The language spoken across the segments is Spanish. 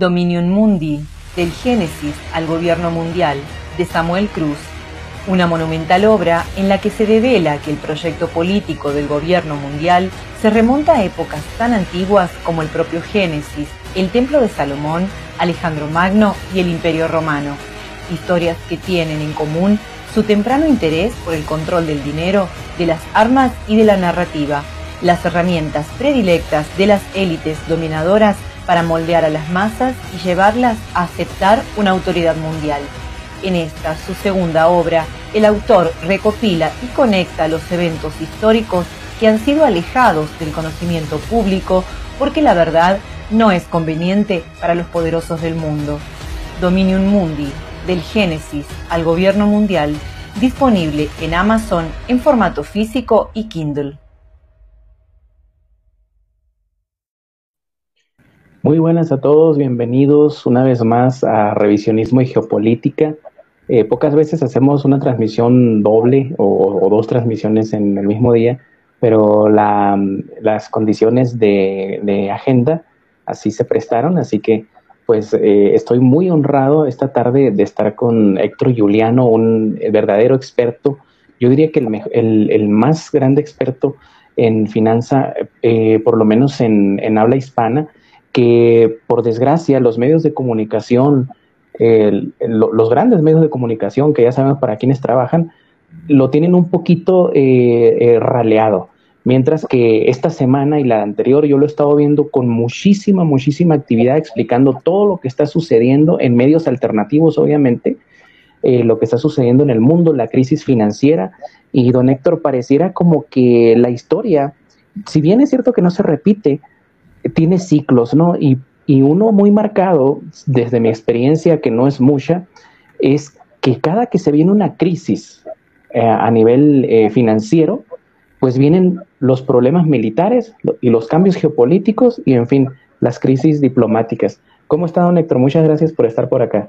Dominion Mundi, del Génesis al Gobierno Mundial, de Samuel Cruz, una monumental obra en la que se devela que el proyecto político del gobierno mundial se remonta a épocas tan antiguas como el propio Génesis, el Templo de Salomón, Alejandro Magno y el Imperio Romano, historias que tienen en común su temprano interés por el control del dinero, de las armas y de la narrativa, las herramientas predilectas de las élites dominadoras para moldear a las masas y llevarlas a aceptar una autoridad mundial. En esta, su segunda obra, el autor recopila y conecta los eventos históricos que han sido alejados del conocimiento público porque la verdad no es conveniente para los poderosos del mundo. Dominium Mundi, del Génesis al Gobierno Mundial, disponible en Amazon en formato físico y Kindle. Muy buenas a todos, bienvenidos una vez más a Revisionismo y Geopolítica. Eh, pocas veces hacemos una transmisión doble o, dos transmisiones en el mismo día, pero las condiciones de, agenda así se prestaron, así que pues eh, estoy muy honrado esta tarde de estar con Héctor Juliano, un verdadero experto, yo diría que el, más grande experto en finanza, eh, por lo menos en, en habla hispana, que por desgracia los medios de comunicación, los grandes medios de comunicación, que ya sabemos para quienes trabajan, lo tienen un poquito eh, eh, raleado. Mientras que esta semana y la anterior yo lo he estado viendo con muchísima, muchísima actividad explicando todo lo que está sucediendo en medios alternativos, obviamente, eh, lo que está sucediendo en el mundo, la crisis financiera. Y don Héctor, pareciera como que la historia, si bien es cierto que no se repite, tiene ciclos, ¿no? Y y uno muy marcado, desde mi experiencia, que no es mucha, es que cada que se viene una crisis eh, a nivel eh, financiero, pues vienen los problemas militares y los cambios geopolíticos y, en fin, las crisis diplomáticas. ¿Cómo está, don Héctor? Muchas gracias por estar por acá.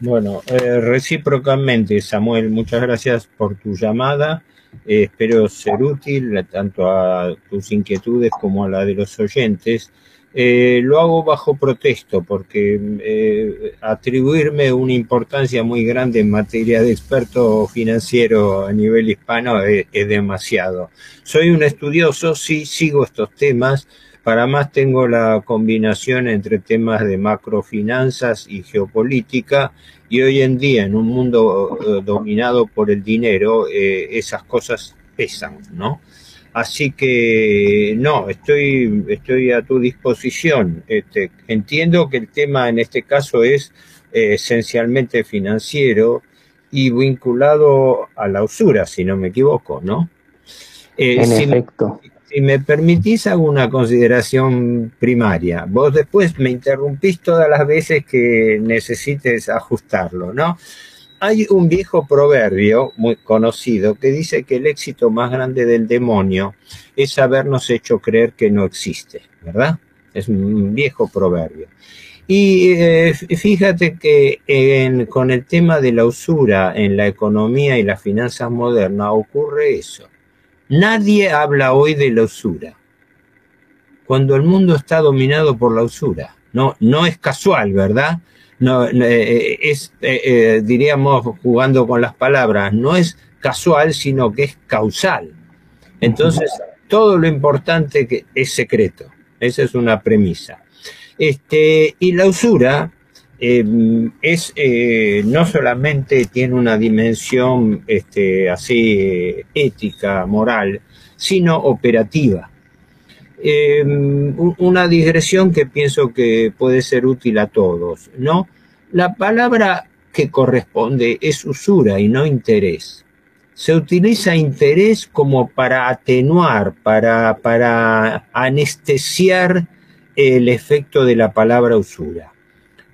Bueno, eh, recíprocamente, Samuel, muchas gracias por tu llamada. Espero ser útil tanto a tus inquietudes como a la de los oyentes. Eh, lo hago bajo protesto porque eh, atribuirme una importancia muy grande en materia de experto financiero a nivel hispano es, demasiado. Soy un estudioso, sí sigo estos temas, para más tengo la combinación entre temas de macrofinanzas y geopolítica y hoy en día en un mundo eh, dominado por el dinero esas cosas pesan, ¿no? Así que no, estoy, estoy a tu disposición. Este, entiendo que el tema en este caso es eh, esencialmente financiero y vinculado a la usura, si no me equivoco, ¿no? Eh, en efecto. Si me permitís alguna consideración primaria. Vos después me interrumpís todas las veces que necesites ajustarlo, ¿no? Hay un viejo proverbio muy conocido que dice que el éxito más grande del demonio es habernos hecho creer que no existe, ¿verdad? Es un viejo proverbio. Y eh, fíjate que con el tema de la usura en la economía y las finanzas modernas ocurre eso. Nadie habla hoy de la usura. Cuando el mundo está dominado por la usura. No, no es casual, ¿verdad? no, eh, eh, es, eh, diríamos, jugando con las palabras, no es casual, sino que es causal. Entonces, todo lo importante que es secreto. Esa es una premisa. Este, y la usura es no solamente tiene una dimensión este, así ética, moral, sino operativa. Eh, una digresión que pienso que puede ser útil a todos, ¿no? La palabra que corresponde es usura y no interés. Se utiliza interés como para atenuar, para, para anestesiar el efecto de la palabra usura.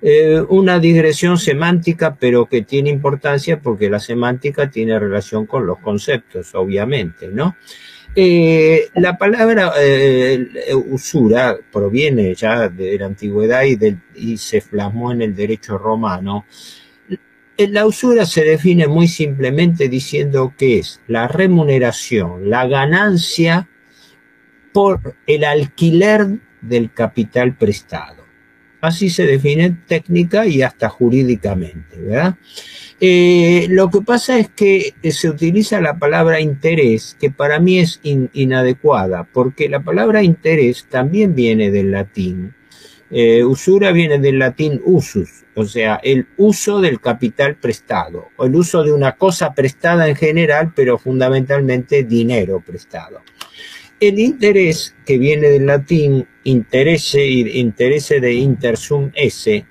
Eh, una digresión semántica, pero que tiene importancia porque la semántica tiene relación con los conceptos, obviamente, ¿no? Eh, la palabra eh, usura proviene ya de la antigüedad y, se plasmó en el derecho romano. La usura se define muy simplemente diciendo que es la remuneración, la ganancia por el alquiler del capital prestado. Así se define técnica y hasta jurídicamente, ¿verdad? Eh, lo que pasa es que se utiliza la palabra interés, que para mí es inadecuada, porque la palabra interés también viene del latín. Eh, usura viene del latín usus, o sea, el uso del capital prestado, o el uso de una cosa prestada en general, pero fundamentalmente dinero prestado. El interés, que viene del latín interese, interese de intersum esse,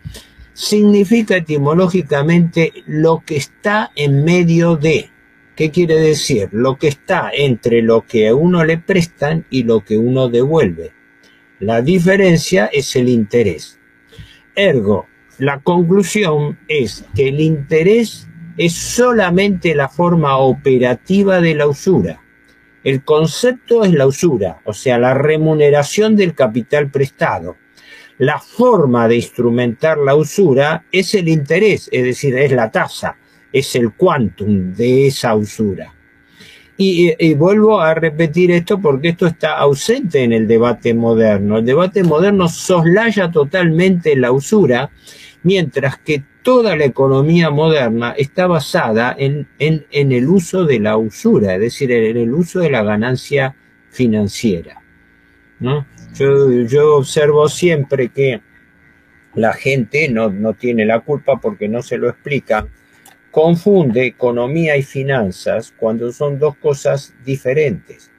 significa etimológicamente lo que está en medio de. ¿Qué quiere decir? Lo que está entre lo que a uno le prestan y lo que uno devuelve. La diferencia es el interés. Ergo, la conclusión es que el interés es solamente la forma operativa de la usura. El concepto es la usura, o sea, la remuneración del capital prestado. La forma de instrumentar la usura es el interés, es decir, es la tasa, es el quantum de esa usura. Y, vuelvo a repetir esto porque esto está ausente en el debate moderno. El debate moderno soslaya totalmente la usura, mientras que toda la economía moderna está basada en, el uso de la usura, es decir, en el uso de la ganancia financiera. Yo, observo siempre que la gente no, no tiene la culpa porque no se lo explican, confunde economía y finanzas cuando son dos cosas diferentes.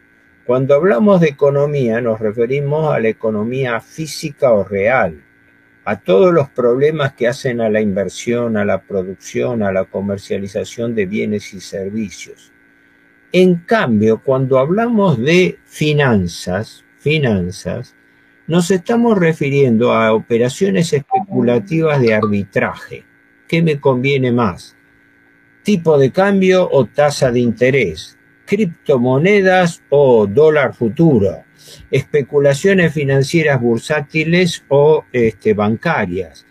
Cuando hablamos de economía nos referimos a la economía física o real, a todos los problemas que hacen a la inversión, a la producción, a la comercialización de bienes y servicios. En cambio, cuando hablamos de finanzas, finanzas, nos estamos refiriendo a operaciones especulativas de arbitraje. ¿Qué me conviene más? ¿Tipo de cambio o tasa de interés? ¿Criptomonedas o dólar futuro? ¿Especulaciones financieras bursátiles o este, bancarias?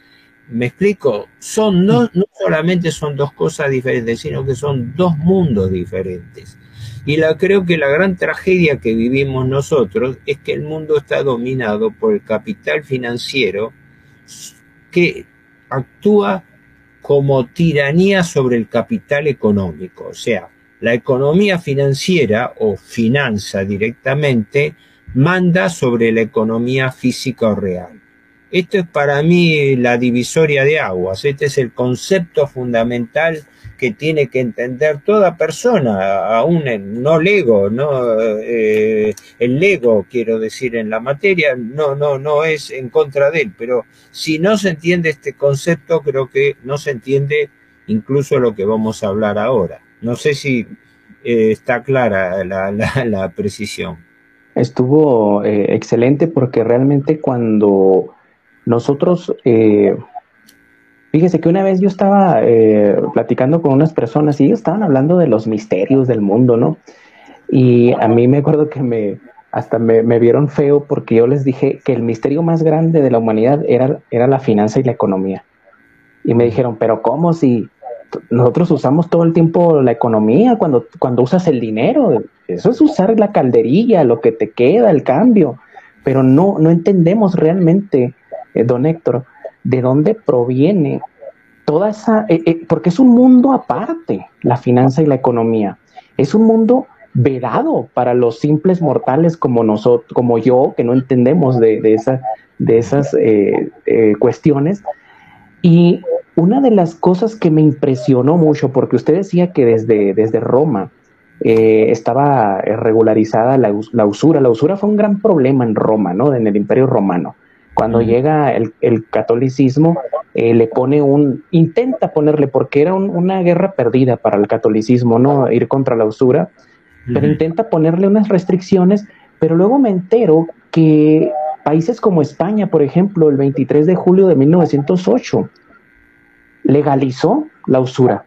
¿Me explico? Son no, no solamente son dos cosas diferentes, sino que son dos mundos diferentes. Y la, creo que la gran tragedia que vivimos nosotros es que el mundo está dominado por el capital financiero que actúa como tiranía sobre el capital económico. O sea, la economía financiera o finanza directamente manda sobre la economía física real. Esto es para mí la divisoria de aguas, este es el concepto fundamental que tiene que entender toda persona, aún no lego, no eh, el lego quiero decir en la materia, no, no, no es en contra de él, pero si no se entiende este concepto, creo que no se entiende incluso lo que vamos a hablar ahora. No sé si eh, está clara la, la, precisión. Estuvo eh, excelente porque realmente cuando nosotros Fíjese que una vez yo estaba eh, platicando con unas personas y ellos estaban hablando de los misterios del mundo, ¿no? Y a mí me acuerdo que me hasta me, vieron feo porque yo les dije que el misterio más grande de la humanidad era, era la finanza y la economía. Y me dijeron, pero ¿cómo si nosotros usamos todo el tiempo la economía cuando, cuando usas el dinero? Eso es usar la calderilla, lo que te queda, el cambio. Pero no, no entendemos realmente, eh, don Héctor, de dónde proviene toda esa, eh, eh, porque es un mundo aparte, la finanza y la economía. Es un mundo vedado para los simples mortales como nosotros, como yo, que no entendemos de, de, de esas cuestiones. Y una de las cosas que me impresionó mucho, porque usted decía que desde, desde Roma estaba regularizada la, la, usura. La usura fue un gran problema en Roma, ¿no? En el Imperio Romano. Cuando llega el, catolicismo, eh, le pone un, intenta ponerle, porque era una guerra perdida para el catolicismo, ¿no? Ir contra la usura, pero intenta ponerle unas restricciones, pero luego me entero que países como España, por ejemplo, el 23 de julio de 1908, legalizó la usura.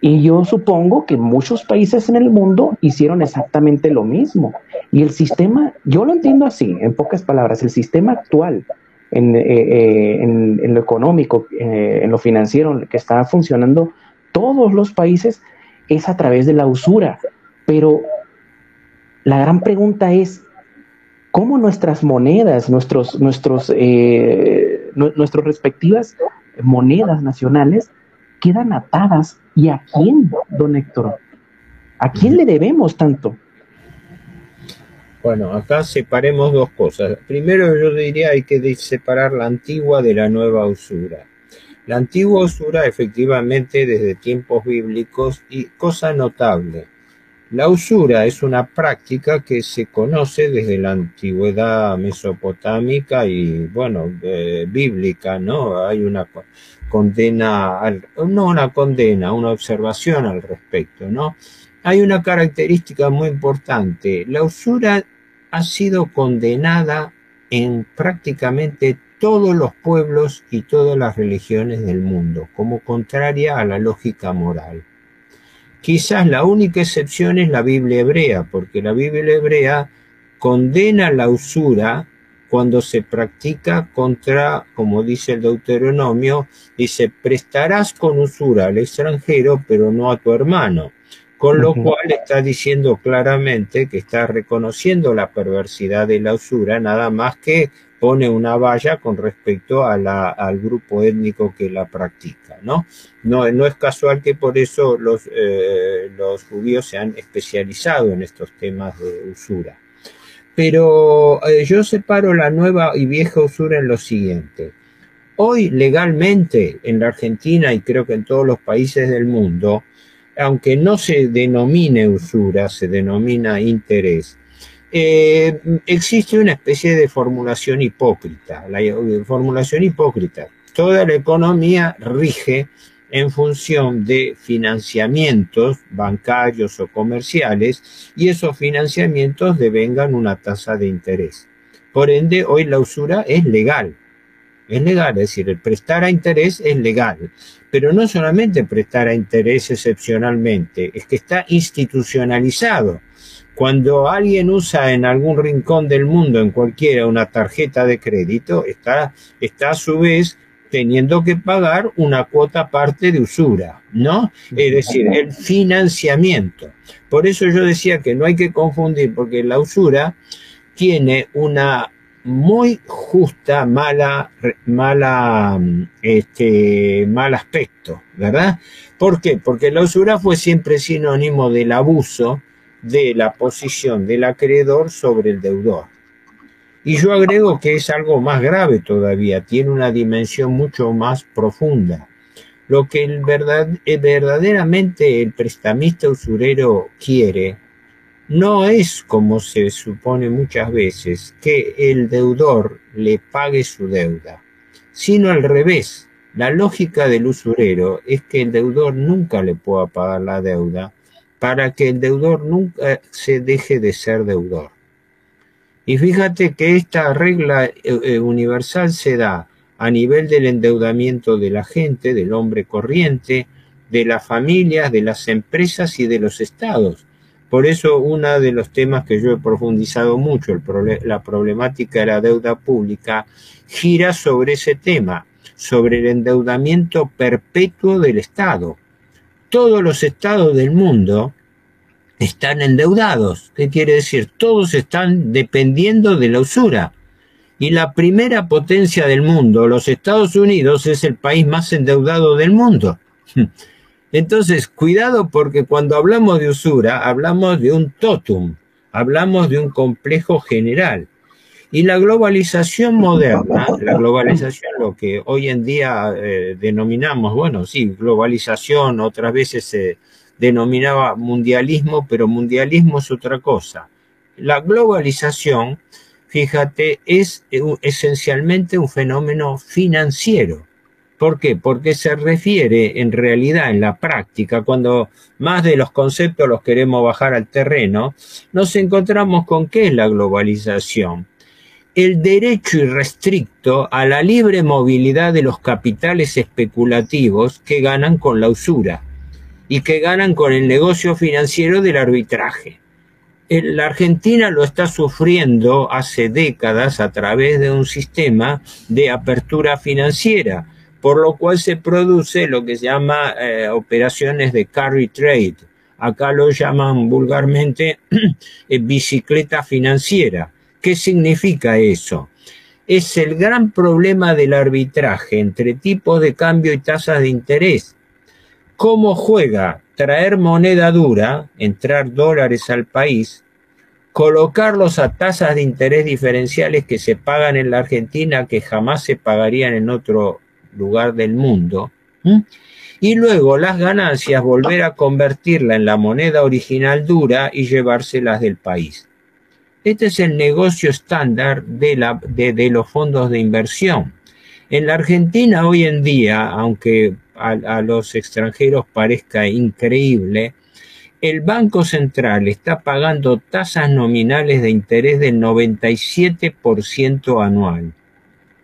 Y yo supongo que muchos países en el mundo hicieron exactamente lo mismo. Y el sistema, yo lo entiendo así, en pocas palabras, el sistema actual en, eh, eh, en, lo económico, eh, en lo financiero, que está funcionando todos los países, es a través de la usura. Pero la gran pregunta es, ¿cómo nuestras monedas, nuestros, nuestros nuestras respectivas monedas nacionales quedan atadas. ¿Y a quién, don Héctor? ¿A quién le debemos tanto? Bueno, acá separemos dos cosas. Primero yo diría hay que separar la antigua de la nueva usura. La antigua usura efectivamente desde tiempos bíblicos y cosa notable. La usura es una práctica que se conoce desde la antigüedad mesopotámica y bueno, eh, bíblica, ¿no? Hay una condena, no una condena, una observación al respecto, ¿no? hay una característica muy importante. La usura ha sido condenada en prácticamente todos los pueblos y todas las religiones del mundo, como contraria a la lógica moral. Quizás la única excepción es la Biblia hebrea, porque la Biblia hebrea condena la usura cuando se practica contra, como dice el Deuteronomio, dice, prestarás con usura al extranjero, pero no a tu hermano con lo cual está diciendo claramente que está reconociendo la perversidad de la usura, nada más que pone una valla con respecto al grupo étnico que la practica, ¿no? No, es casual que por eso los, eh, los judíos se han especializado en estos temas de usura. Pero eh, yo separo la nueva y vieja usura en lo siguiente. Hoy legalmente en la Argentina y creo que en todos los países del mundo, aunque no se denomine usura, se denomina interés, eh, existe una especie de formulación hipócrita. La formulación hipócrita. Toda la economía rige en función de financiamientos bancarios o comerciales y esos financiamientos devengan una tasa de interés. Por ende, hoy la usura es legal. Es legal, es decir, el prestar a interés es legal. Pero no solamente prestar a interés excepcionalmente, es que está institucionalizado. Cuando alguien usa en algún rincón del mundo, en cualquiera, una tarjeta de crédito, está, está a su vez teniendo que pagar una cuota parte de usura, ¿no? Es decir, el financiamiento. Por eso yo decía que no hay que confundir, porque la usura tiene una muy justa, mala, mala, este, mal aspecto, ¿verdad? ¿Por qué? Porque la usura fue siempre sinónimo del abuso de la posición del acreedor sobre el deudor. Y yo agrego que es algo más grave todavía, tiene una dimensión mucho más profunda. Lo que el verdad, verdaderamente el prestamista usurero quiere no es como se supone muchas veces que el deudor le pague su deuda, sino al revés. La lógica del usurero es que el deudor nunca le pueda pagar la deuda para que el deudor nunca se deje de ser deudor. Y fíjate que esta regla eh, eh, universal se da a nivel del endeudamiento de la gente, del hombre corriente, de las familias, de las empresas y de los estados. Por eso uno de los temas que yo he profundizado mucho, la problemática de la deuda pública, gira sobre ese tema, sobre el endeudamiento perpetuo del Estado. Todos los estados del mundo están endeudados. ¿Qué quiere decir? Todos están dependiendo de la usura. Y la primera potencia del mundo, los Estados Unidos, es el país más endeudado del mundo. Entonces, cuidado porque cuando hablamos de usura, hablamos de un totum, hablamos de un complejo general. Y la globalización moderna, la globalización, lo que hoy en día eh, denominamos, bueno, sí, globalización, otras veces se denominaba mundialismo, pero mundialismo es otra cosa. La globalización, fíjate, es eh, esencialmente un fenómeno financiero. ¿Por qué? Porque se refiere en realidad, en la práctica, cuando más de los conceptos los queremos bajar al terreno, nos encontramos con qué es la globalización. El derecho irrestricto a la libre movilidad de los capitales especulativos que ganan con la usura y que ganan con el negocio financiero del arbitraje. La Argentina lo está sufriendo hace décadas a través de un sistema de apertura financiera por lo cual se produce lo que se llama eh, operaciones de carry trade. Acá lo llaman vulgarmente eh, bicicleta financiera. ¿Qué significa eso? es el gran problema del arbitraje entre tipos de cambio y tasas de interés. ¿Cómo juega traer moneda dura, entrar dólares al país, colocarlos a tasas de interés diferenciales que se pagan en la Argentina que jamás se pagarían en otro lugar del mundo, y luego las ganancias volver a convertirla en la moneda original dura y llevárselas del país. Este es el negocio estándar de, los fondos de inversión. En la Argentina hoy en día, aunque a, a los extranjeros parezca increíble, el Banco Central está pagando tasas nominales de interés del 97% anual.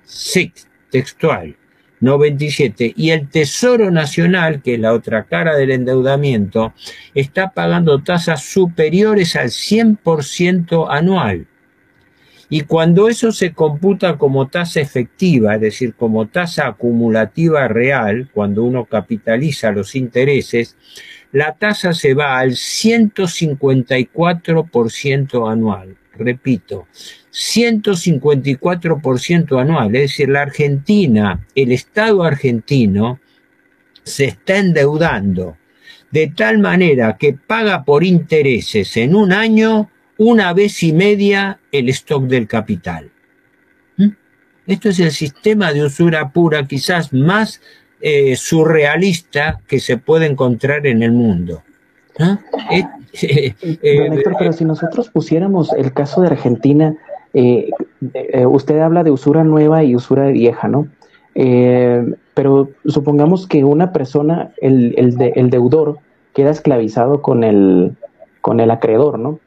Sí, textual. 97. Y el Tesoro Nacional, que es la otra cara del endeudamiento, está pagando tasas superiores al 100% anual. Y cuando eso se computa como tasa efectiva, es decir, como tasa acumulativa real, cuando uno capitaliza los intereses, la tasa se va al 154% anual. Repito, 154% anual, es decir, la Argentina, el Estado argentino, se está endeudando de tal manera que paga por intereses en un año una vez y media el stock del capital. ¿Mm? Esto es el sistema de usura pura quizás más eh, surrealista que se puede encontrar en el mundo. Eh, eh, pero si nosotros pusiéramos el caso de Argentina eh, eh, usted habla de usura nueva y usura vieja, ¿no? Eh, pero supongamos que una persona, el, el, deudor, queda esclavizado con el, con el acreedor, ¿no?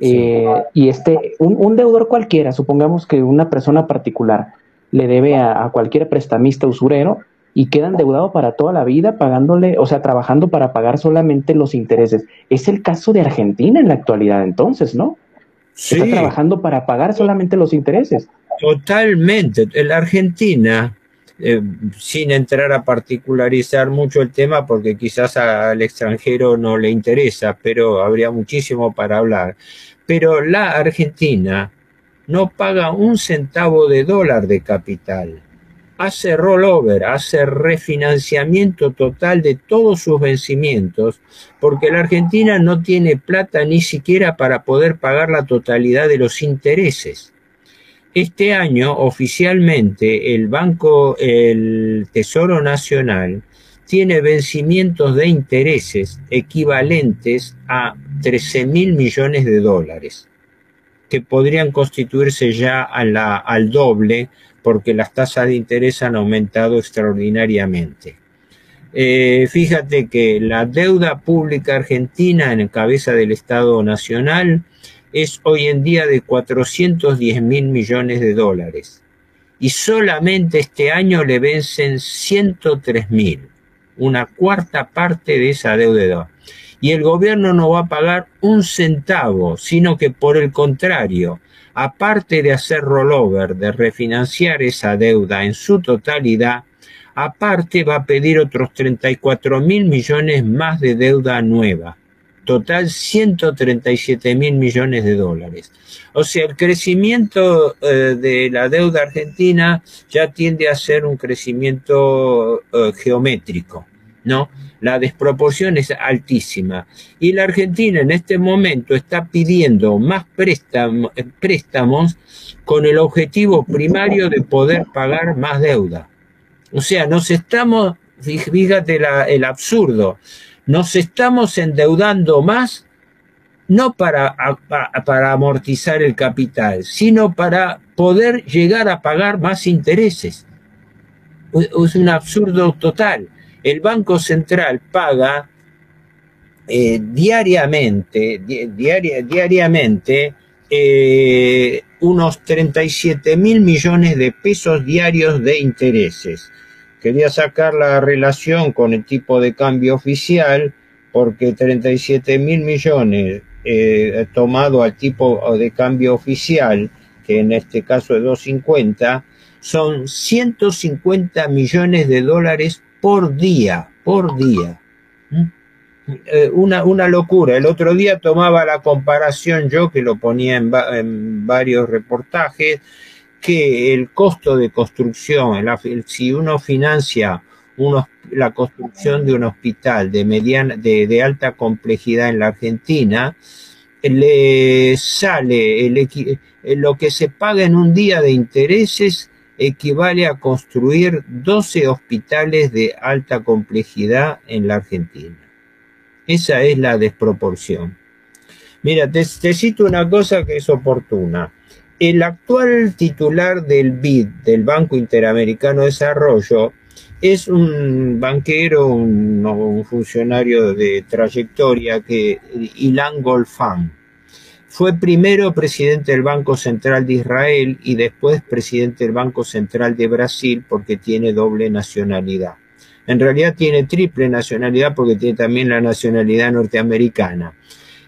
y este, un, deudor cualquiera, supongamos que una persona particular le debe a, cualquier prestamista usurero y queda endeudado para toda la vida pagándole, o sea, trabajando para pagar solamente los intereses. Es el caso de Argentina en la actualidad entonces, ¿no? Está trabajando para pagar solamente los intereses. Totalmente. En la Argentina, eh, sin entrar a particularizar mucho el tema, porque quizás al extranjero no le interesa, pero habría muchísimo para hablar. Pero la Argentina no paga un centavo de dólar de capital hace rollover, hace refinanciamiento total de todos sus vencimientos, porque la Argentina no tiene plata ni siquiera para poder pagar la totalidad de los intereses. Este año, oficialmente, el Banco, el Tesoro Nacional, tiene vencimientos de intereses equivalentes a 13 mil millones de dólares, que podrían constituirse ya al doble porque las tasas de interés han aumentado extraordinariamente. Eh, fíjate que la deuda pública argentina en cabeza del Estado Nacional es hoy en día de 410 mil millones de dólares y solamente este año le vencen 103 mil, una cuarta parte de esa deuda. Y el gobierno no va a pagar un centavo, sino que por el contrario, aparte de hacer rollover, de refinanciar esa deuda en su totalidad, aparte va a pedir otros 34 mil millones más de deuda nueva. Total 137 mil millones de dólares. O sea, el crecimiento eh, de la deuda argentina ya tiende a ser un crecimiento eh, geométrico, ¿no? la desproporción es altísima. Y la Argentina en este momento está pidiendo más préstamos, con el objetivo primario de poder pagar más deuda. O sea, nos estamos, fíjate el absurdo, nos estamos endeudando más no para amortizar el capital, sino para poder llegar a pagar más intereses. Es un absurdo total el Banco Central paga eh, diariamente, diariamente eh, unos 37 mil millones de pesos diarios de intereses. Quería sacar la relación con el tipo de cambio oficial porque 37 mil millones eh, tomado al tipo de cambio oficial, que en este caso es 250, son 150 millones de dólares por día, por día. ¿Mm? Eh, una, una locura. El otro día tomaba la comparación yo, que lo ponía en, varios reportajes, que el costo de construcción, si uno financia la construcción de un hospital de, mediana, de, alta complejidad en la Argentina, le sale lo que se paga en un día de intereses equivale a construir 12 hospitales de alta complejidad en la Argentina. Esa es la desproporción. Mira, te, cito una cosa que es oportuna. El actual titular del BID, del Banco Interamericano de Desarrollo, es un banquero, un, funcionario de trayectoria que Ilan Golfan. Fue primero presidente del Banco Central de Israel y después presidente del Banco Central de Brasil porque tiene doble nacionalidad. En realidad tiene triple nacionalidad porque tiene también la nacionalidad norteamericana.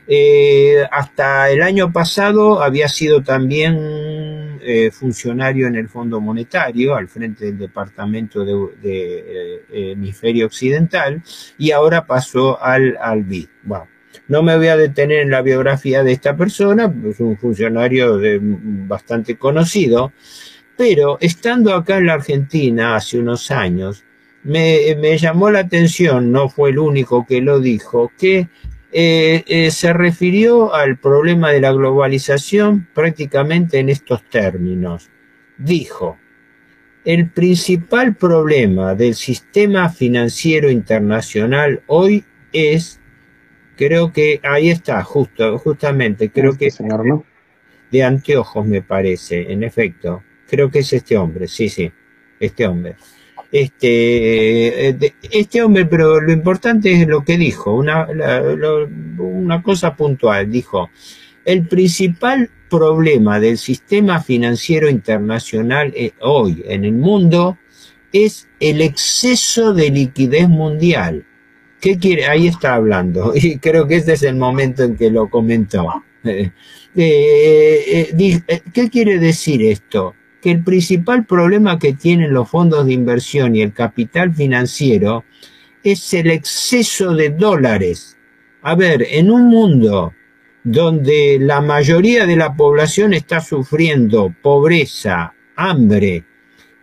Eh, hasta el año pasado había sido también eh, funcionario en el Fondo Monetario, al frente del Departamento de, eh, Hemisferio Occidental, y ahora pasó al, al BID. No me voy a detener en la biografía de esta persona, es un funcionario bastante conocido, pero estando acá en la Argentina hace unos años, me, me llamó la atención, no fue el único que lo dijo, que eh, eh, se refirió al problema de la globalización prácticamente en estos términos. Dijo, el principal problema del sistema financiero internacional hoy es, creo que ahí está, justo, justamente, creo este que señor, ¿no? de anteojos me parece, en efecto, creo que es este hombre, sí, sí, este hombre este, eh, este hombre, pero lo importante es lo que dijo, una, una cosa puntual, dijo, el principal problema del sistema financiero internacional eh, hoy en el mundo es el exceso de liquidez mundial. ¿Qué quiere? Ahí está hablando y creo que este es el momento en que lo comentó. Eh, ¿Qué quiere decir esto? que el principal problema que tienen los fondos de inversión y el capital financiero es el exceso de dólares. A ver, en un mundo donde la mayoría de la población está sufriendo pobreza, hambre,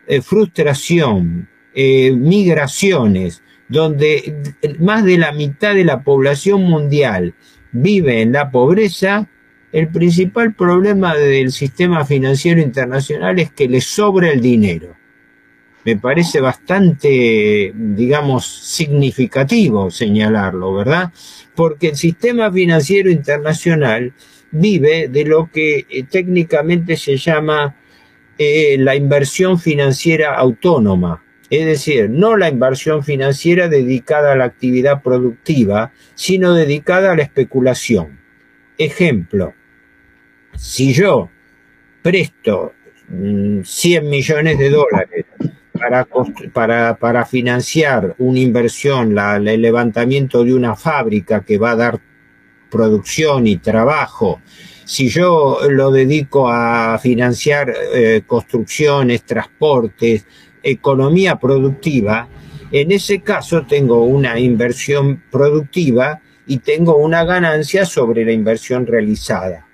eh, frustración, eh, migraciones, donde más de la mitad de la población mundial vive en la pobreza, el principal problema del sistema financiero internacional es que le sobra el dinero. Me parece bastante, digamos, significativo señalarlo, ¿verdad? Porque el sistema financiero internacional vive de lo que eh, técnicamente se llama eh, la inversión financiera autónoma, es decir, no la inversión financiera dedicada a la actividad productiva, sino dedicada a la especulación. Ejemplo, si yo presto 100 mm, millones de dólares para, financiar una inversión, el levantamiento de una fábrica que va a dar producción y trabajo, si yo lo dedico a financiar eh, construcciones, transportes, economía productiva, en ese caso tengo una inversión productiva y tengo una ganancia sobre la inversión realizada.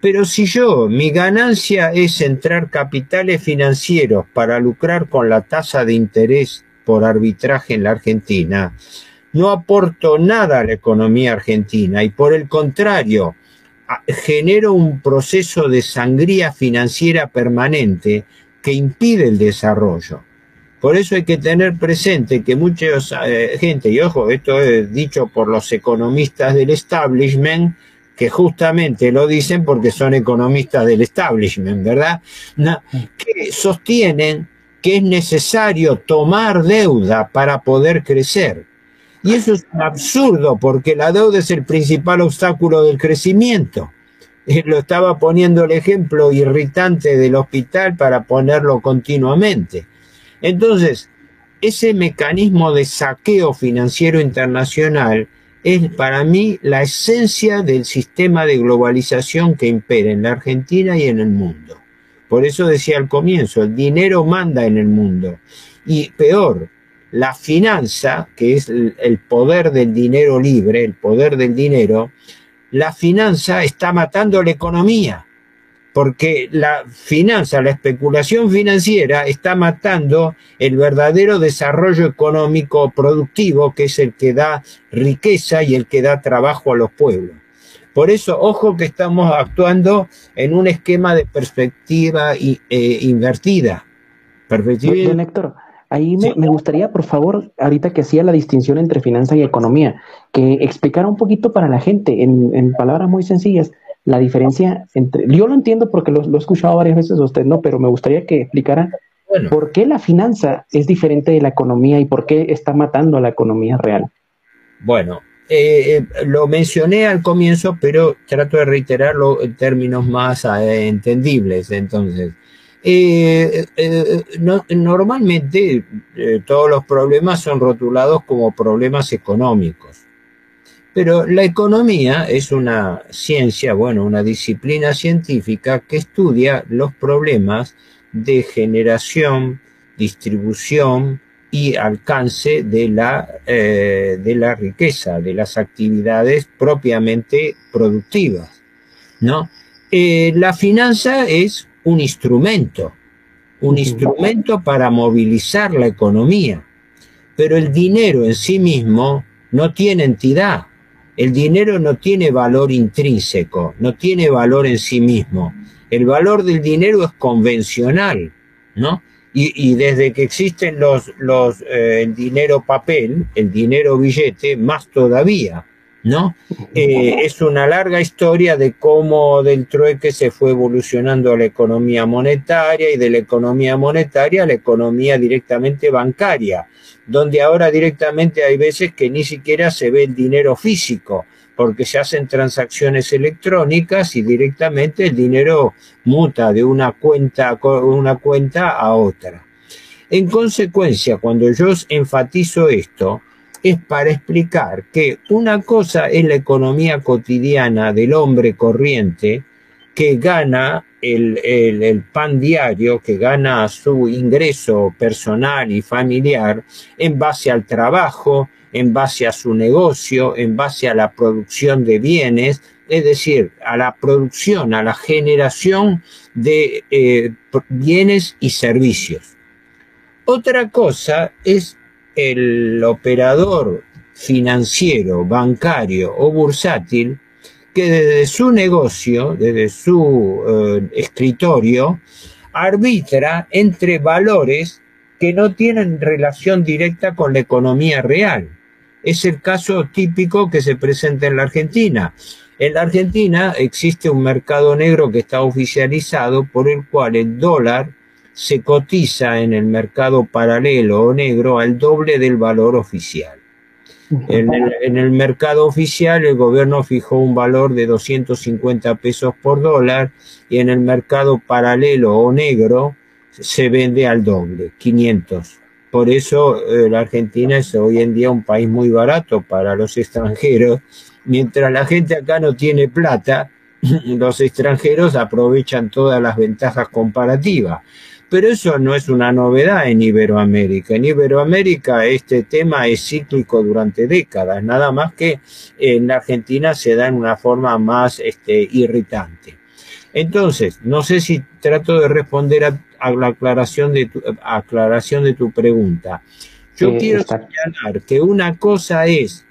Pero si yo, mi ganancia es entrar capitales financieros para lucrar con la tasa de interés por arbitraje en la Argentina, no aporto nada a la economía argentina y por el contrario, genero un proceso de sangría financiera permanente que impide el desarrollo. Por eso hay que tener presente que mucha eh, gente, y ojo, esto es dicho por los economistas del establishment, que justamente lo dicen porque son economistas del establishment, ¿verdad? que sostienen que es necesario tomar deuda para poder crecer. Y eso es absurdo porque la deuda es el principal obstáculo del crecimiento. Lo estaba poniendo el ejemplo irritante del hospital para ponerlo continuamente. Entonces, ese mecanismo de saqueo financiero internacional es para mí la esencia del sistema de globalización que impera en la Argentina y en el mundo. Por eso decía al comienzo, el dinero manda en el mundo. Y peor, la finanza, que es el poder del dinero libre, el poder del dinero, la finanza está matando la economía. porque la finanza, la especulación financiera está matando el verdadero desarrollo económico productivo, que es el que da riqueza y el que da trabajo a los pueblos. Por eso, ojo que estamos actuando en un esquema de perspectiva eh, invertida. Perspectiva... ahí me, gustaría, por favor, ahorita que hacía la distinción entre finanza y economía, que explicara un poquito para la gente, en palabras muy sencillas, la diferencia entre, yo lo entiendo porque lo, he escuchado varias veces a usted, ¿no? Pero me gustaría que explicara por qué la finanza es diferente de la economía y por qué está matando a la economía real. Bueno, eh, eh, lo mencioné al comienzo, pero trato de reiterarlo en términos más eh, entendibles. Entonces, normalmente todos los problemas son rotulados como problemas económicos. Pero la economía es una ciencia, bueno, una disciplina científica que estudia los problemas de generación, distribución y alcance de la, eh, de la riqueza, de las actividades propiamente productivas. ¿no? Eh, la finanza es un instrumento, un instrumento para movilizar la economía, pero el dinero en sí mismo no tiene entidad el dinero no tiene valor intrínseco, no tiene valor en sí mismo. El valor del dinero es convencional, ¿no? Y, desde que existen los, los, eh, el dinero papel, el dinero billete, más todavía, ¿no? Eh, es una larga historia de cómo del trueque se fue evolucionando la economía monetaria y de la economía monetaria a la economía directamente bancaria donde ahora directamente hay veces que ni siquiera se ve el dinero físico, porque se hacen transacciones electrónicas y directamente el dinero muta de una cuenta, una cuenta a otra. En consecuencia, cuando yo enfatizo esto, es para explicar que una cosa es la economía cotidiana del hombre corriente que gana el, pan diario, que gana su ingreso personal y familiar en base al trabajo, en base a su negocio, en base a la producción de bienes, es decir, a la producción, a la generación de eh, bienes y servicios. Otra cosa es el operador financiero, bancario o bursátil que desde su negocio, desde su eh, escritorio, arbitra entre valores que no tienen relación directa con la economía real. Es el caso típico que se presenta en la Argentina. En la Argentina existe un mercado negro que está oficializado por el cual el dólar se cotiza en el mercado paralelo o negro al doble del valor oficial. En el, mercado oficial el gobierno fijó un valor de 250 pesos por dólar y en el mercado paralelo o negro se vende al doble, 500. Por eso eh, la Argentina es hoy en día un país muy barato para los extranjeros. Mientras la gente acá no tiene plata, los extranjeros aprovechan todas las ventajas comparativas. Pero eso no es una novedad en Iberoamérica. En Iberoamérica este tema es cíclico durante décadas, nada más que en la Argentina se da en una forma más este, irritante. Entonces, no sé si trato de responder a, la aclaración de, tu, aclaración de tu pregunta. Yo quiero señalar que una cosa es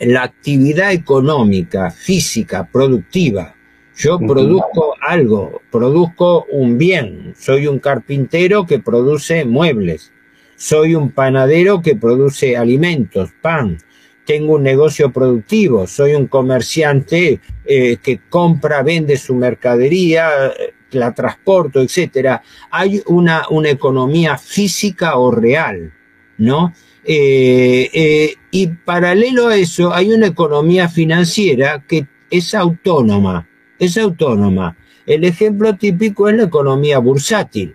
la actividad económica, física, productiva, yo produzco algo, produzco un bien. Soy un carpintero que produce muebles. Soy un panadero que produce alimentos, pan. Tengo un negocio productivo. Soy un comerciante eh, que compra, vende su mercadería, la transporto, etcétera. Hay una, una economía física o real, ¿no? Eh, eh, y paralelo a eso hay una economía financiera que es autónoma es autónoma. El ejemplo típico es la economía bursátil.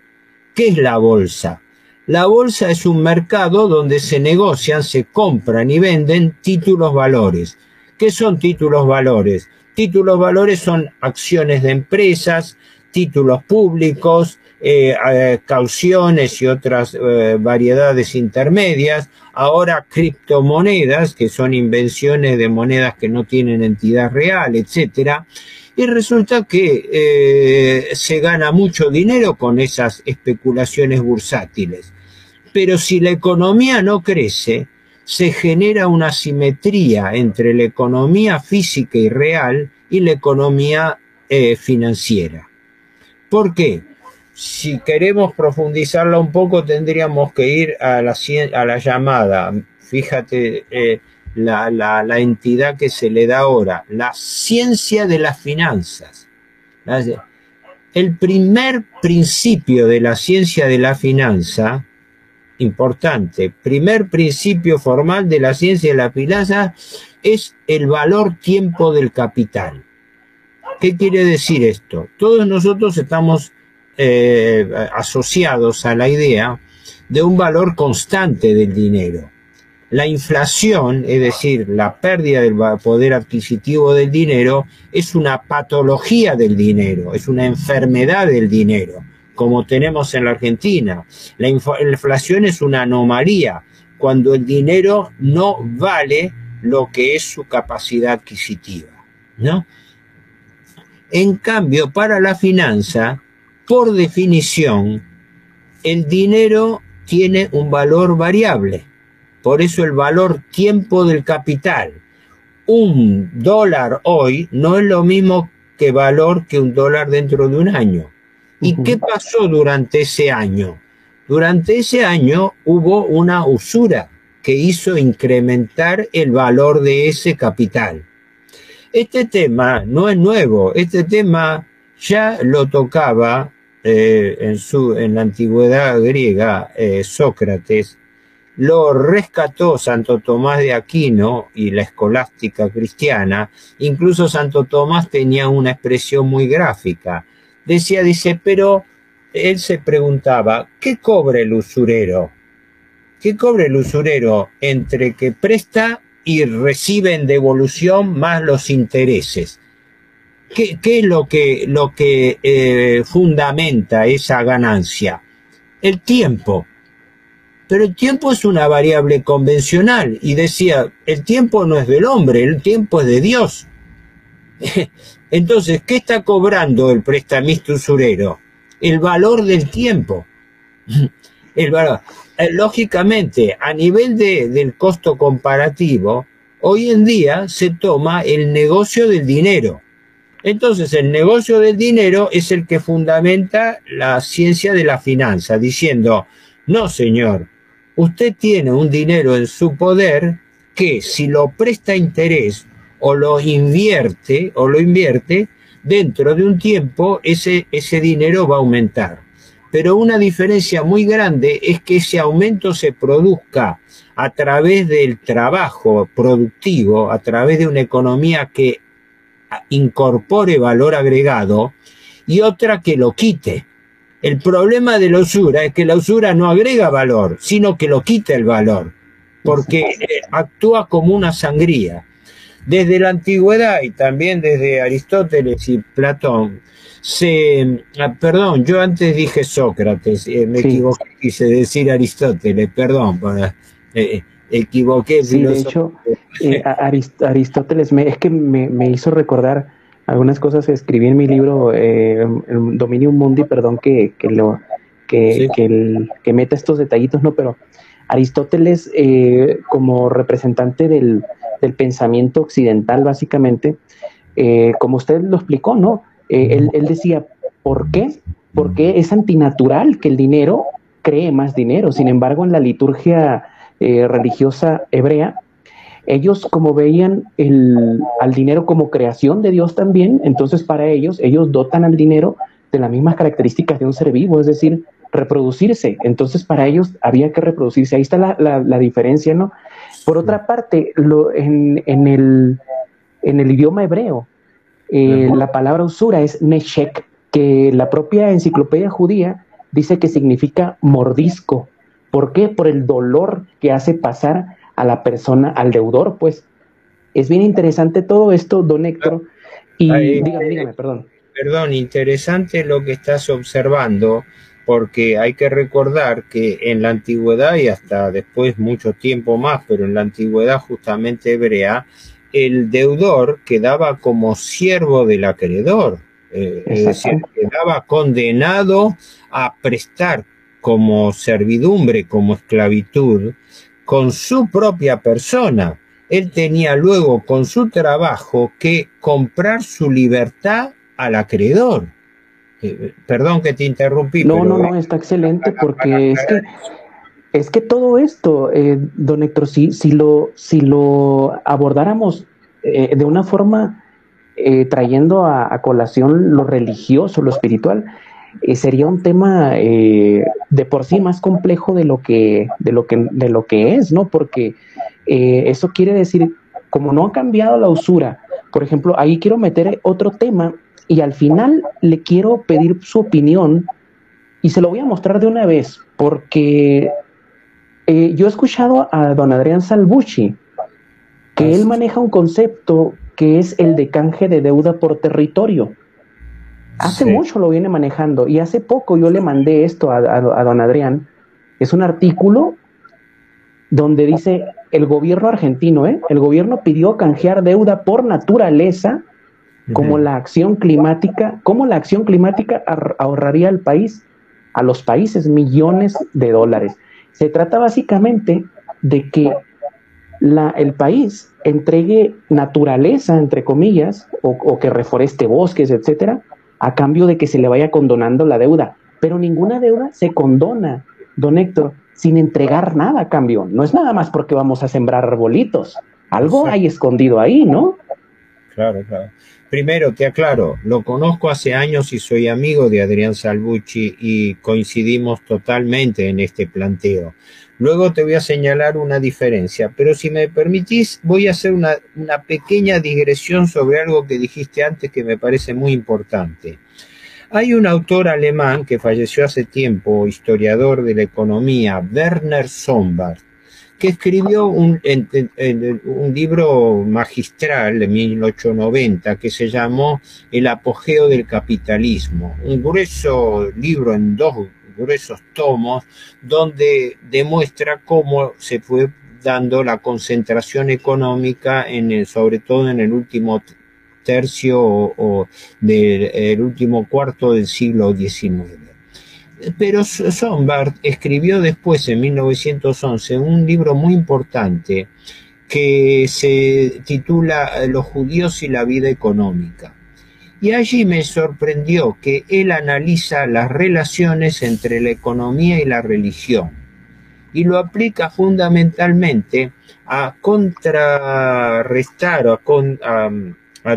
¿Qué es la bolsa? La bolsa es un mercado donde se negocian, se compran y venden títulos valores. ¿Qué son títulos valores? Títulos valores son acciones de empresas, títulos públicos, eh, eh, cauciones y otras eh, variedades intermedias, ahora criptomonedas, que son invenciones de monedas que no tienen entidad real, etcétera, Y resulta que eh, se gana mucho dinero con esas especulaciones bursátiles. Pero si la economía no crece, se genera una simetría entre la economía física y real y la economía eh, financiera. ¿Por qué? Si queremos profundizarla un poco, tendríamos que ir a la, a la llamada, fíjate, eh, la, la, entidad que se le da ahora, la ciencia de las finanzas. El primer principio de la ciencia de la finanza, importante, primer principio formal de la ciencia de la finanza es el valor tiempo del capital. ¿Qué quiere decir esto? Todos nosotros estamos eh, asociados a la idea de un valor constante del dinero. La inflación, es decir, la pérdida del poder adquisitivo del dinero, es una patología del dinero, es una enfermedad del dinero, como tenemos en la Argentina. La inflación es una anomalía, cuando el dinero no vale lo que es su capacidad adquisitiva, ¿no? En cambio, para la finanza, por definición, el dinero tiene un valor variable por eso el valor tiempo del capital. Un dólar hoy no es lo mismo que valor que un dólar dentro de un año. ¿Y qué pasó durante ese año? Durante ese año hubo una usura que hizo incrementar el valor de ese capital. Este tema no es nuevo, este tema ya lo tocaba eh, en, su, en la antigüedad griega eh, Sócrates lo rescató Santo Tomás de Aquino y la escolástica cristiana. Incluso Santo Tomás tenía una expresión muy gráfica. Decía, dice, pero él se preguntaba, ¿qué cobra el usurero? ¿Qué cobra el usurero entre que presta y recibe en devolución más los intereses? ¿Qué, es lo que, lo que eh, fundamenta esa ganancia? El tiempo pero el tiempo es una variable convencional y decía, el tiempo no es del hombre, el tiempo es de Dios. Entonces, ¿qué está cobrando el prestamista usurero? El valor del tiempo. El valor. Eh, lógicamente, a nivel de, del costo comparativo, hoy en día se toma el negocio del dinero. Entonces, el negocio del dinero es el que fundamenta la ciencia de la finanza, diciendo, no, señor, usted tiene un dinero en su poder que si lo presta interés o lo invierte o lo invierte, dentro de un tiempo ese, ese dinero va a aumentar. Pero una diferencia muy grande es que ese aumento se produzca a través del trabajo productivo, a través de una economía que incorpore valor agregado y otra que lo quite. El problema de la usura es que la usura no agrega valor, sino que lo quita el valor, porque eh, actúa como una sangría. Desde la antigüedad y también desde Aristóteles y Platón, se, ah, perdón, yo antes dije Sócrates, eh, me equivoqué, quise decir Aristóteles, perdón, para, eh, equivoqué. Sí, de hecho, Aristóteles me, es que me, me hizo recordar algunas cosas escribí en mi libro eh, Dominium Mundi, perdón que, que lo que, que, meta estos detallitos, ¿no? Pero Aristóteles, eh, como representante del, del, pensamiento occidental, básicamente, eh, como usted lo explicó, ¿no? Eh, él, él, decía, ¿por qué? Porque es antinatural que el dinero cree más dinero. Sin embargo, en la liturgia religiosa hebrea, ellos como veían el, al dinero como creación de Dios también, entonces para ellos, ellos dotan al dinero de las mismas características de un ser vivo, es decir, reproducirse. Entonces para ellos había que reproducirse. Ahí está la, la, diferencia, ¿no? Por otra parte, lo, en, en, el, en el idioma hebreo, eh, la palabra usura es neshek, que la propia enciclopedia judía dice que significa mordisco. ¿Por qué? Por el dolor que hace pasar a la persona, al deudor, pues. Es bien interesante todo esto, don Héctor. Y dígame, dígame, perdón. Perdón, interesante lo que estás observando, porque hay que recordar que en la antigüedad y hasta después mucho tiempo más, pero en la antigüedad justamente hebrea, el deudor quedaba como siervo del acreedor, eh, es decir, quedaba condenado a prestar como servidumbre, como esclavitud, con su propia persona. Él tenía luego con su trabajo que comprar su libertad al acreedor. Eh, perdón que te interrumpí. No, no, no, está excelente porque es que, es que todo esto, eh, don Héctor, si, si, lo, si lo abordáramos eh, de una forma trayendo a, colación lo religioso, lo espiritual, sería un tema de por sí más complejo de lo que, de lo que, de lo que es, ¿no? Porque eso quiere decir, como no ha cambiado la usura, por ejemplo, ahí quiero meter otro tema y al final le quiero pedir su opinión y se lo voy a mostrar de una vez porque eh, yo he escuchado a don Adrián Salvucci que él maneja un concepto que es el de canje de deuda por territorio. Hace mucho lo viene manejando y hace poco yo le mandé esto a, a don Adrián. Es un artículo donde dice el gobierno argentino, ¿eh? el gobierno pidió canjear deuda por naturaleza como la acción climática, cómo la acción climática ahorraría al país, a los países, millones de dólares. Se trata básicamente de que la, el país entregue naturaleza, entre comillas, o, que reforeste bosques, etcétera, a cambio de que se le vaya condonando la deuda. Pero ninguna deuda se condona, don Héctor, sin entregar nada a cambio. No es nada más porque vamos a sembrar arbolitos. Algo hay escondido ahí, ¿no? Claro, claro. Primero te aclaro, lo conozco hace años y soy amigo de Adrián Salvucci y coincidimos totalmente en este planteo. Luego te voy a señalar una diferencia, pero si me permitís voy a hacer una, una pequeña digresión sobre algo que dijiste antes que me parece muy importante. Hay un autor alemán que falleció hace tiempo, historiador de la economía, Werner Sombart, que escribió un, un, libro magistral de 1890 que se llamó El apogeo del capitalismo, un grueso libro en dos gruesos tomos donde demuestra cómo se fue dando la concentración económica en el, sobre todo en el último tercio o, del último cuarto del siglo XIX. Pero Sombart escribió después, en 1911, un libro muy importante que se titula Los judíos y la vida económica. Y allí me sorprendió que él analiza las relaciones entre la economía y la religión y lo aplica fundamentalmente a contrarrestar o a,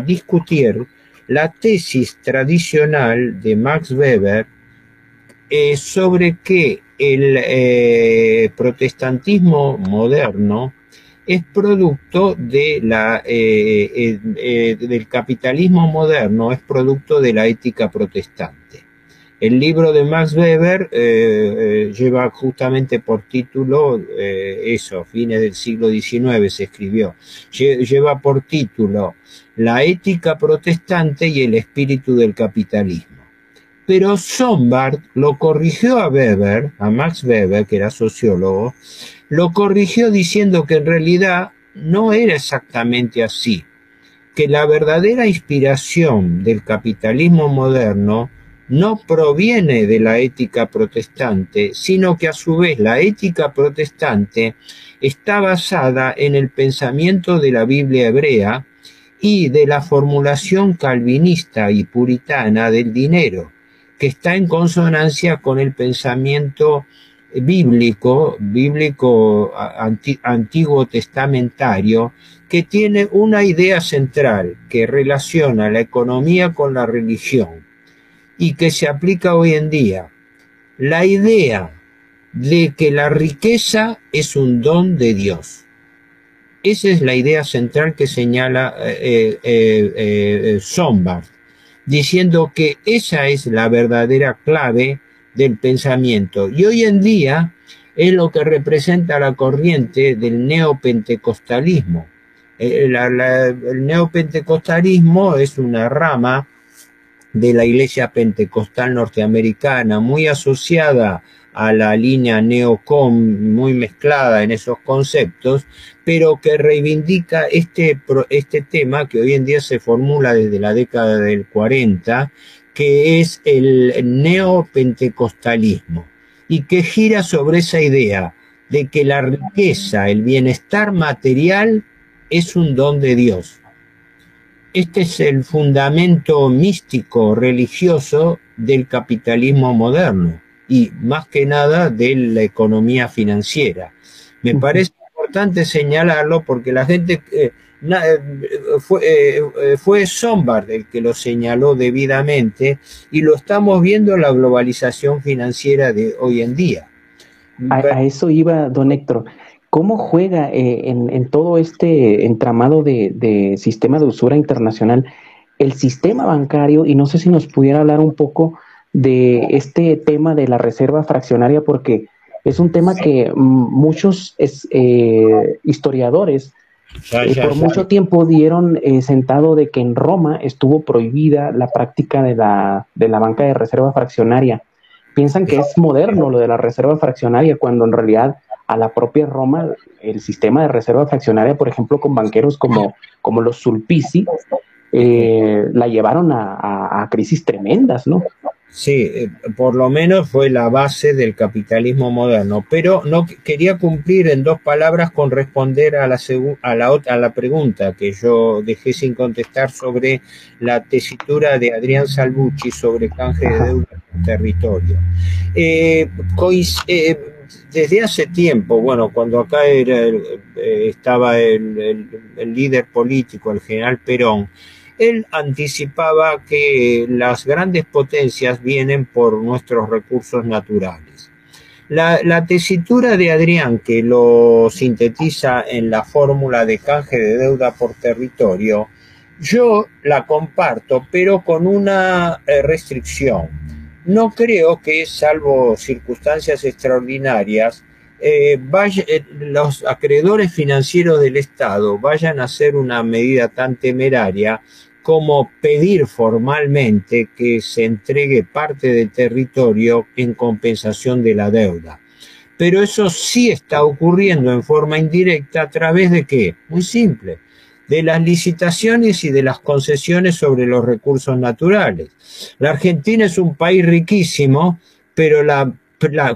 discutir la tesis tradicional de Max Weber eh, sobre que el eh, protestantismo moderno es producto de la, eh, del capitalismo moderno, es producto de la ética protestante. El libro de Max Weber lleva justamente por título eso, fines del siglo XIX se escribió, lleva por título La ética protestante y el espíritu del capitalismo. Pero Sombart lo corrigió a Weber, a Max Weber, que era sociólogo, lo corrigió diciendo que en realidad no era exactamente así, que la verdadera inspiración del capitalismo moderno no proviene de la ética protestante, sino que a su vez la ética protestante está basada en el pensamiento de la Biblia hebrea y de la formulación calvinista y puritana del dinero, que está en consonancia con el pensamiento bíblico, bíblico antiguo testamentario, que tiene una idea central que relaciona la economía con la religión y que se aplica hoy en día. La idea de que la riqueza es un don de Dios. Esa es la idea central que señala eh, eh, eh, Sombart diciendo que esa es la verdadera clave del pensamiento. Y hoy en día es lo que representa la corriente del neopentecostalismo. Eh, el neopentecostalismo es una rama de la iglesia pentecostal norteamericana, muy asociada a la línea neocom, muy mezclada en esos conceptos, pero que reivindica este, este tema que hoy en día se formula desde la década del 40, que es el neopentecostalismo, y que gira sobre esa idea de que la riqueza, el bienestar material es un don de Dios. Este es el fundamento místico religioso del capitalismo moderno y más que nada de la economía financiera. Me parece importante señalarlo porque la gente eh, fue, eh, fue Sombart el que lo señaló debidamente y lo estamos viendo en la globalización financiera de hoy en día. A, eso iba, don Héctor. ¿Cómo juega en, todo este entramado de, de, sistema de usura internacional el sistema bancario? Y no sé si nos pudiera hablar un poco de este tema de la reserva fraccionaria, porque es un tema que muchos eh, historiadores eh, por mucho tiempo dieron eh, sentado de que en Roma estuvo prohibida la práctica de la, de la banca de reserva fraccionaria. Piensan que es moderno lo de la reserva fraccionaria, cuando en realidad a la propia Roma el sistema de reserva fraccionaria, por ejemplo, con banqueros como, como los Sulpici, la llevaron a, a crisis tremendas, ¿no? Sí, eh, por lo menos fue la base del capitalismo moderno, pero no quería cumplir en dos palabras con responder a la, a la, a la pregunta que yo dejé sin contestar sobre la tesitura de Adrián Salvucci sobre canje de deuda en territorio. Eh, eh, desde hace tiempo, bueno, cuando acá era estaba el líder político, el general Perón, él anticipaba que las grandes potencias vienen por nuestros recursos naturales. La, tesitura de Adrián, que lo sintetiza en la fórmula de canje de deuda por territorio, yo la comparto, pero con una eh, restricción. No creo que, salvo circunstancias extraordinarias, eh, eh, los acreedores financieros del Estado vayan a hacer una medida tan temeraria como pedir formalmente que se entregue parte del territorio en compensación de la deuda. Pero eso sí está ocurriendo en forma indirecta a través de qué? Muy simple, de las licitaciones y de las concesiones sobre los recursos naturales. La Argentina es un país riquísimo, pero la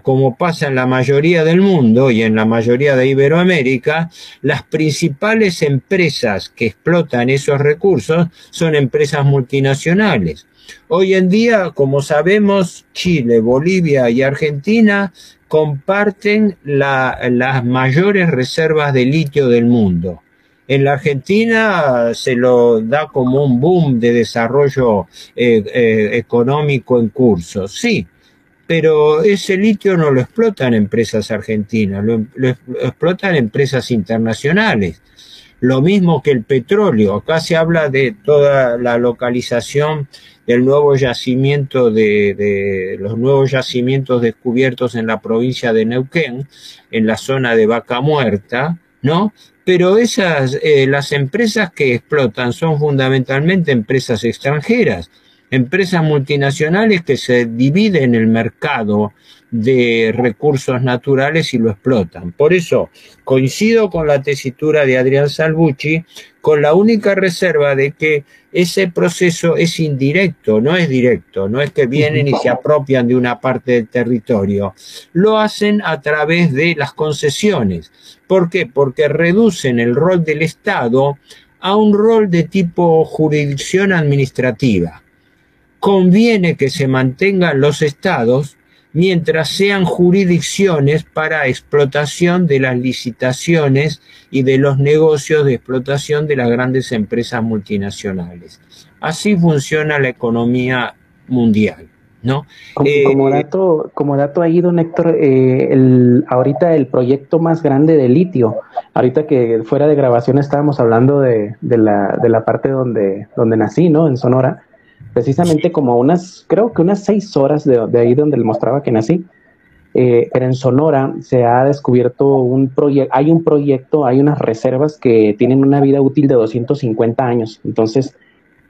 como pasa en la mayoría del mundo y en la mayoría de Iberoamérica, las principales empresas que explotan esos recursos son empresas multinacionales. Hoy en día, como sabemos, Chile, Bolivia y Argentina comparten las mayores reservas de litio del mundo. En la Argentina se lo da como un boom de desarrollo eh, eh, económico en curso. Sí, pero ese litio no lo explotan empresas argentinas, lo, explotan empresas internacionales. Lo mismo que el petróleo. Acá se habla de toda la localización del nuevo yacimiento de, los nuevos yacimientos descubiertos en la provincia de Neuquén, en la zona de Vaca Muerta, ¿no? Pero esas, eh, las empresas que explotan son fundamentalmente empresas extranjeras empresas multinacionales que se dividen el mercado de recursos naturales y lo explotan. Por eso coincido con la tesitura de Adrián Salvucci, con la única reserva de que ese proceso es indirecto, no es directo, no es que vienen y se apropian de una parte del territorio, lo hacen a través de las concesiones. ¿Por qué? Porque reducen el rol del Estado a un rol de tipo jurisdicción administrativa conviene que se mantengan los estados mientras sean jurisdicciones para explotación de las licitaciones y de los negocios de explotación de las grandes empresas multinacionales. Así funciona la economía mundial. ¿no? Como, eh, dato, como dato ahí, don Héctor, eh, el, ahorita el proyecto más grande de litio, ahorita que fuera de grabación estábamos hablando de, de, la, de la parte donde, donde nací, ¿no? En Sonora precisamente como unas, creo que unas seis horas de, ahí donde le mostraba que nací, eh, pero en Sonora se ha descubierto un proyecto, hay un proyecto, hay unas reservas que tienen una vida útil de 250 años. Entonces,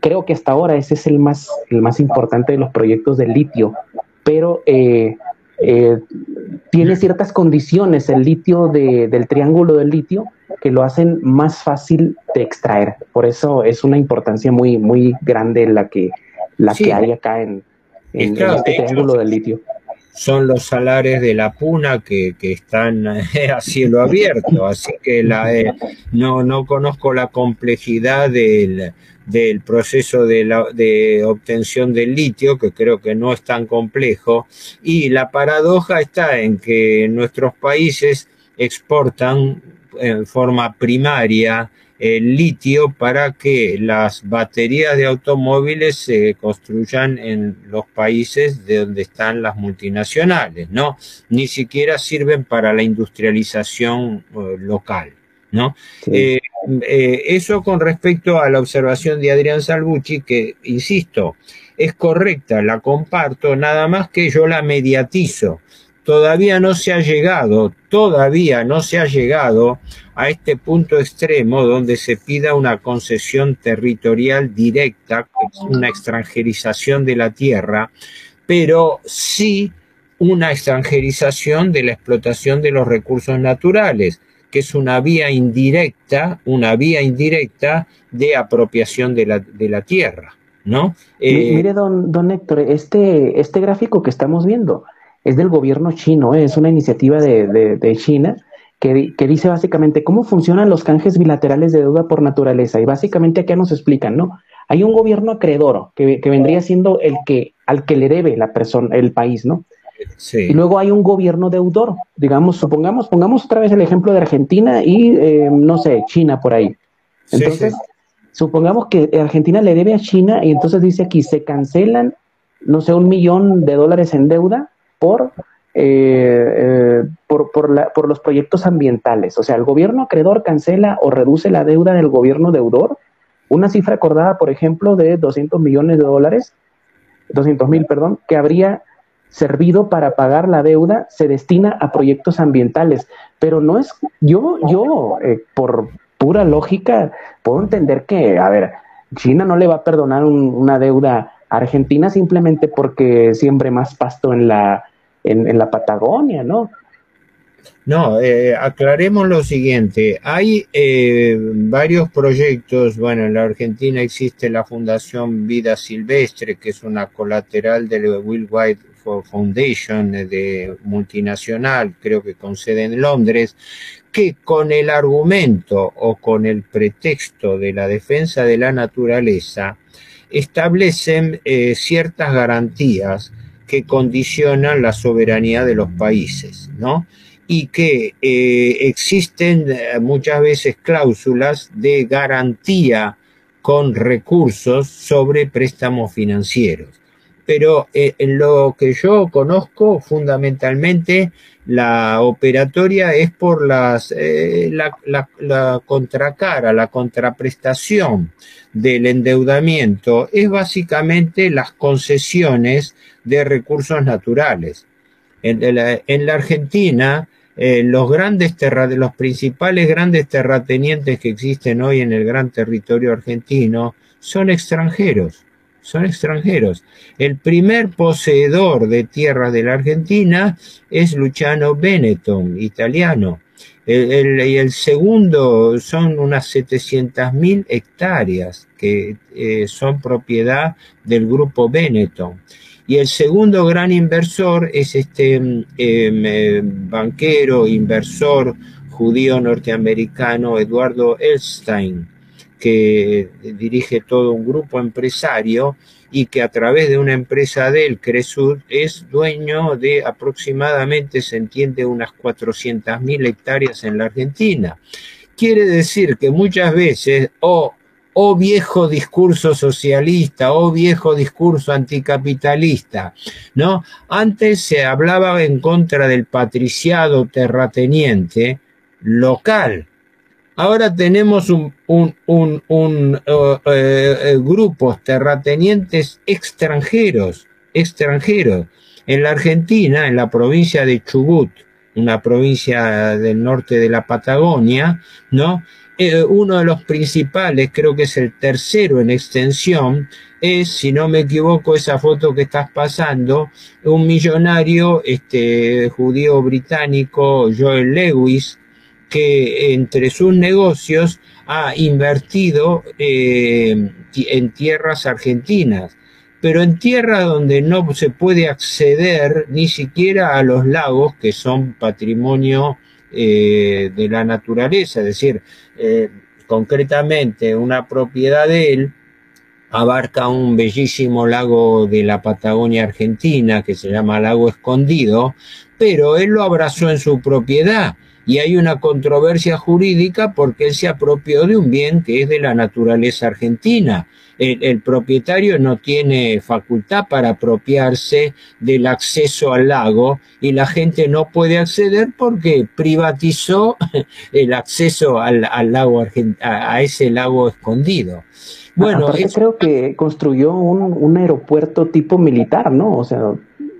creo que hasta ahora ese es el más, el más importante de los proyectos de litio, pero eh, eh, tiene ciertas condiciones el litio del triángulo del litio que lo hacen más fácil de extraer. Por eso es una importancia muy, muy grande la que, la que hay acá en, en, este triángulo del litio. son los salares de la puna que, están a cielo abierto, así que la, eh, no, no conozco la complejidad del, del proceso de, la, de obtención del litio, que creo que no es tan complejo, y la paradoja está en que nuestros países exportan en forma primaria el litio para que las baterías de automóviles se construyan en los países de donde están las multinacionales, ¿no? Ni siquiera sirven para la industrialización eh, local, ¿no? Eh, eh, eso con respecto a la observación de Adrián Salvucci, que, insisto, es correcta, la comparto, nada más que yo la mediatizo todavía no se ha llegado, todavía no se ha llegado a este punto extremo donde se pida una concesión territorial directa, una extranjerización de la tierra, pero sí una extranjerización de la explotación de los recursos naturales, que es una vía indirecta, una vía indirecta de apropiación de la, de la tierra, ¿no? mire, eh, don, don Héctor, este, este gráfico que estamos viendo, es del gobierno chino, ¿eh? es una iniciativa de, China que, dice básicamente cómo funcionan los canjes bilaterales de deuda por naturaleza. Y básicamente acá nos explican, ¿no? Hay un gobierno acreedor que, vendría siendo el que al que le debe la persona, el país, ¿no? Sí. Y luego hay un gobierno deudor, digamos, supongamos, pongamos otra vez el ejemplo de Argentina y, eh, no sé, China por ahí. Entonces, supongamos que Argentina le debe a China y entonces dice aquí, se cancelan, no sé, un millón de dólares en deuda por, eh, eh, por, por, los proyectos ambientales. O sea, el gobierno acreedor cancela o reduce la deuda del gobierno deudor. Una cifra acordada, por ejemplo, de 200 millones de dólares, 200 mil, perdón, que habría servido para pagar la deuda, se destina a proyectos ambientales. Pero no es, yo, yo, eh, por pura lógica, puedo entender que, a ver, China no le va a perdonar una deuda a Argentina simplemente porque siembre más pasto en la, en, la Patagonia, ¿no? No, eh, aclaremos lo siguiente. Hay eh, varios proyectos. Bueno, en la Argentina existe la Fundación Vida Silvestre, que es una colateral del Will White Foundation de multinacional, creo que con sede en Londres, que con el argumento o con el pretexto de la defensa de la naturaleza establecen eh, ciertas garantías que condicionan la soberanía de los países, ¿no? Y que eh, existen eh, muchas veces cláusulas de garantía con recursos sobre préstamos financieros. Pero eh, en lo que yo conozco, fundamentalmente la operatoria es por las, la, la contracara, la contraprestación del endeudamiento, es básicamente las concesiones de recursos naturales. En, la, Argentina, eh, los grandes los principales grandes terratenientes que existen hoy en el gran territorio argentino son extranjeros, son extranjeros. El primer poseedor de tierras de la Argentina es Luciano Benetton, italiano. Y el segundo son unas 700.000 hectáreas que eh, son propiedad del grupo Benetton. Y el segundo gran inversor es este em, eh, banquero, inversor judío norteamericano Eduardo Elstein, que dirige todo un grupo empresario y que a través de una empresa de él, Cresud, es dueño de aproximadamente, se entiende, unas 400.000 hectáreas en la Argentina. Quiere decir que muchas veces o oh viejo discurso socialista, oh viejo discurso anticapitalista, ¿no? Antes se hablaba en contra del patriciado terrateniente local. Ahora tenemos un, un, un, un uh, grupos terratenientes extranjeros, extranjeros. En la Argentina, en la provincia de Chubut, una provincia del norte de la Patagonia, ¿no? Uno de los principales, creo que es el tercero en extensión, es, si no me equivoco, esa foto que estás pasando, un millonario este, judío británico, Joel Lewis, que entre sus negocios ha invertido eh, en tierras argentinas, pero en tierras donde no se puede acceder ni siquiera a los lagos que son patrimonio eh, de la naturaleza, es decir, eh, concretamente una propiedad de él abarca un bellísimo lago de la Patagonia Argentina que se llama Lago Escondido, pero él lo abrazó en su propiedad y hay una controversia jurídica porque él se apropió de un bien que es de la naturaleza argentina. El, propietario no tiene facultad para apropiarse del acceso al lago y la gente no puede acceder porque privatizó el acceso al, lago a, ese lago escondido. Bueno, creo que construyó un, un aeropuerto tipo militar, ¿no? O sea,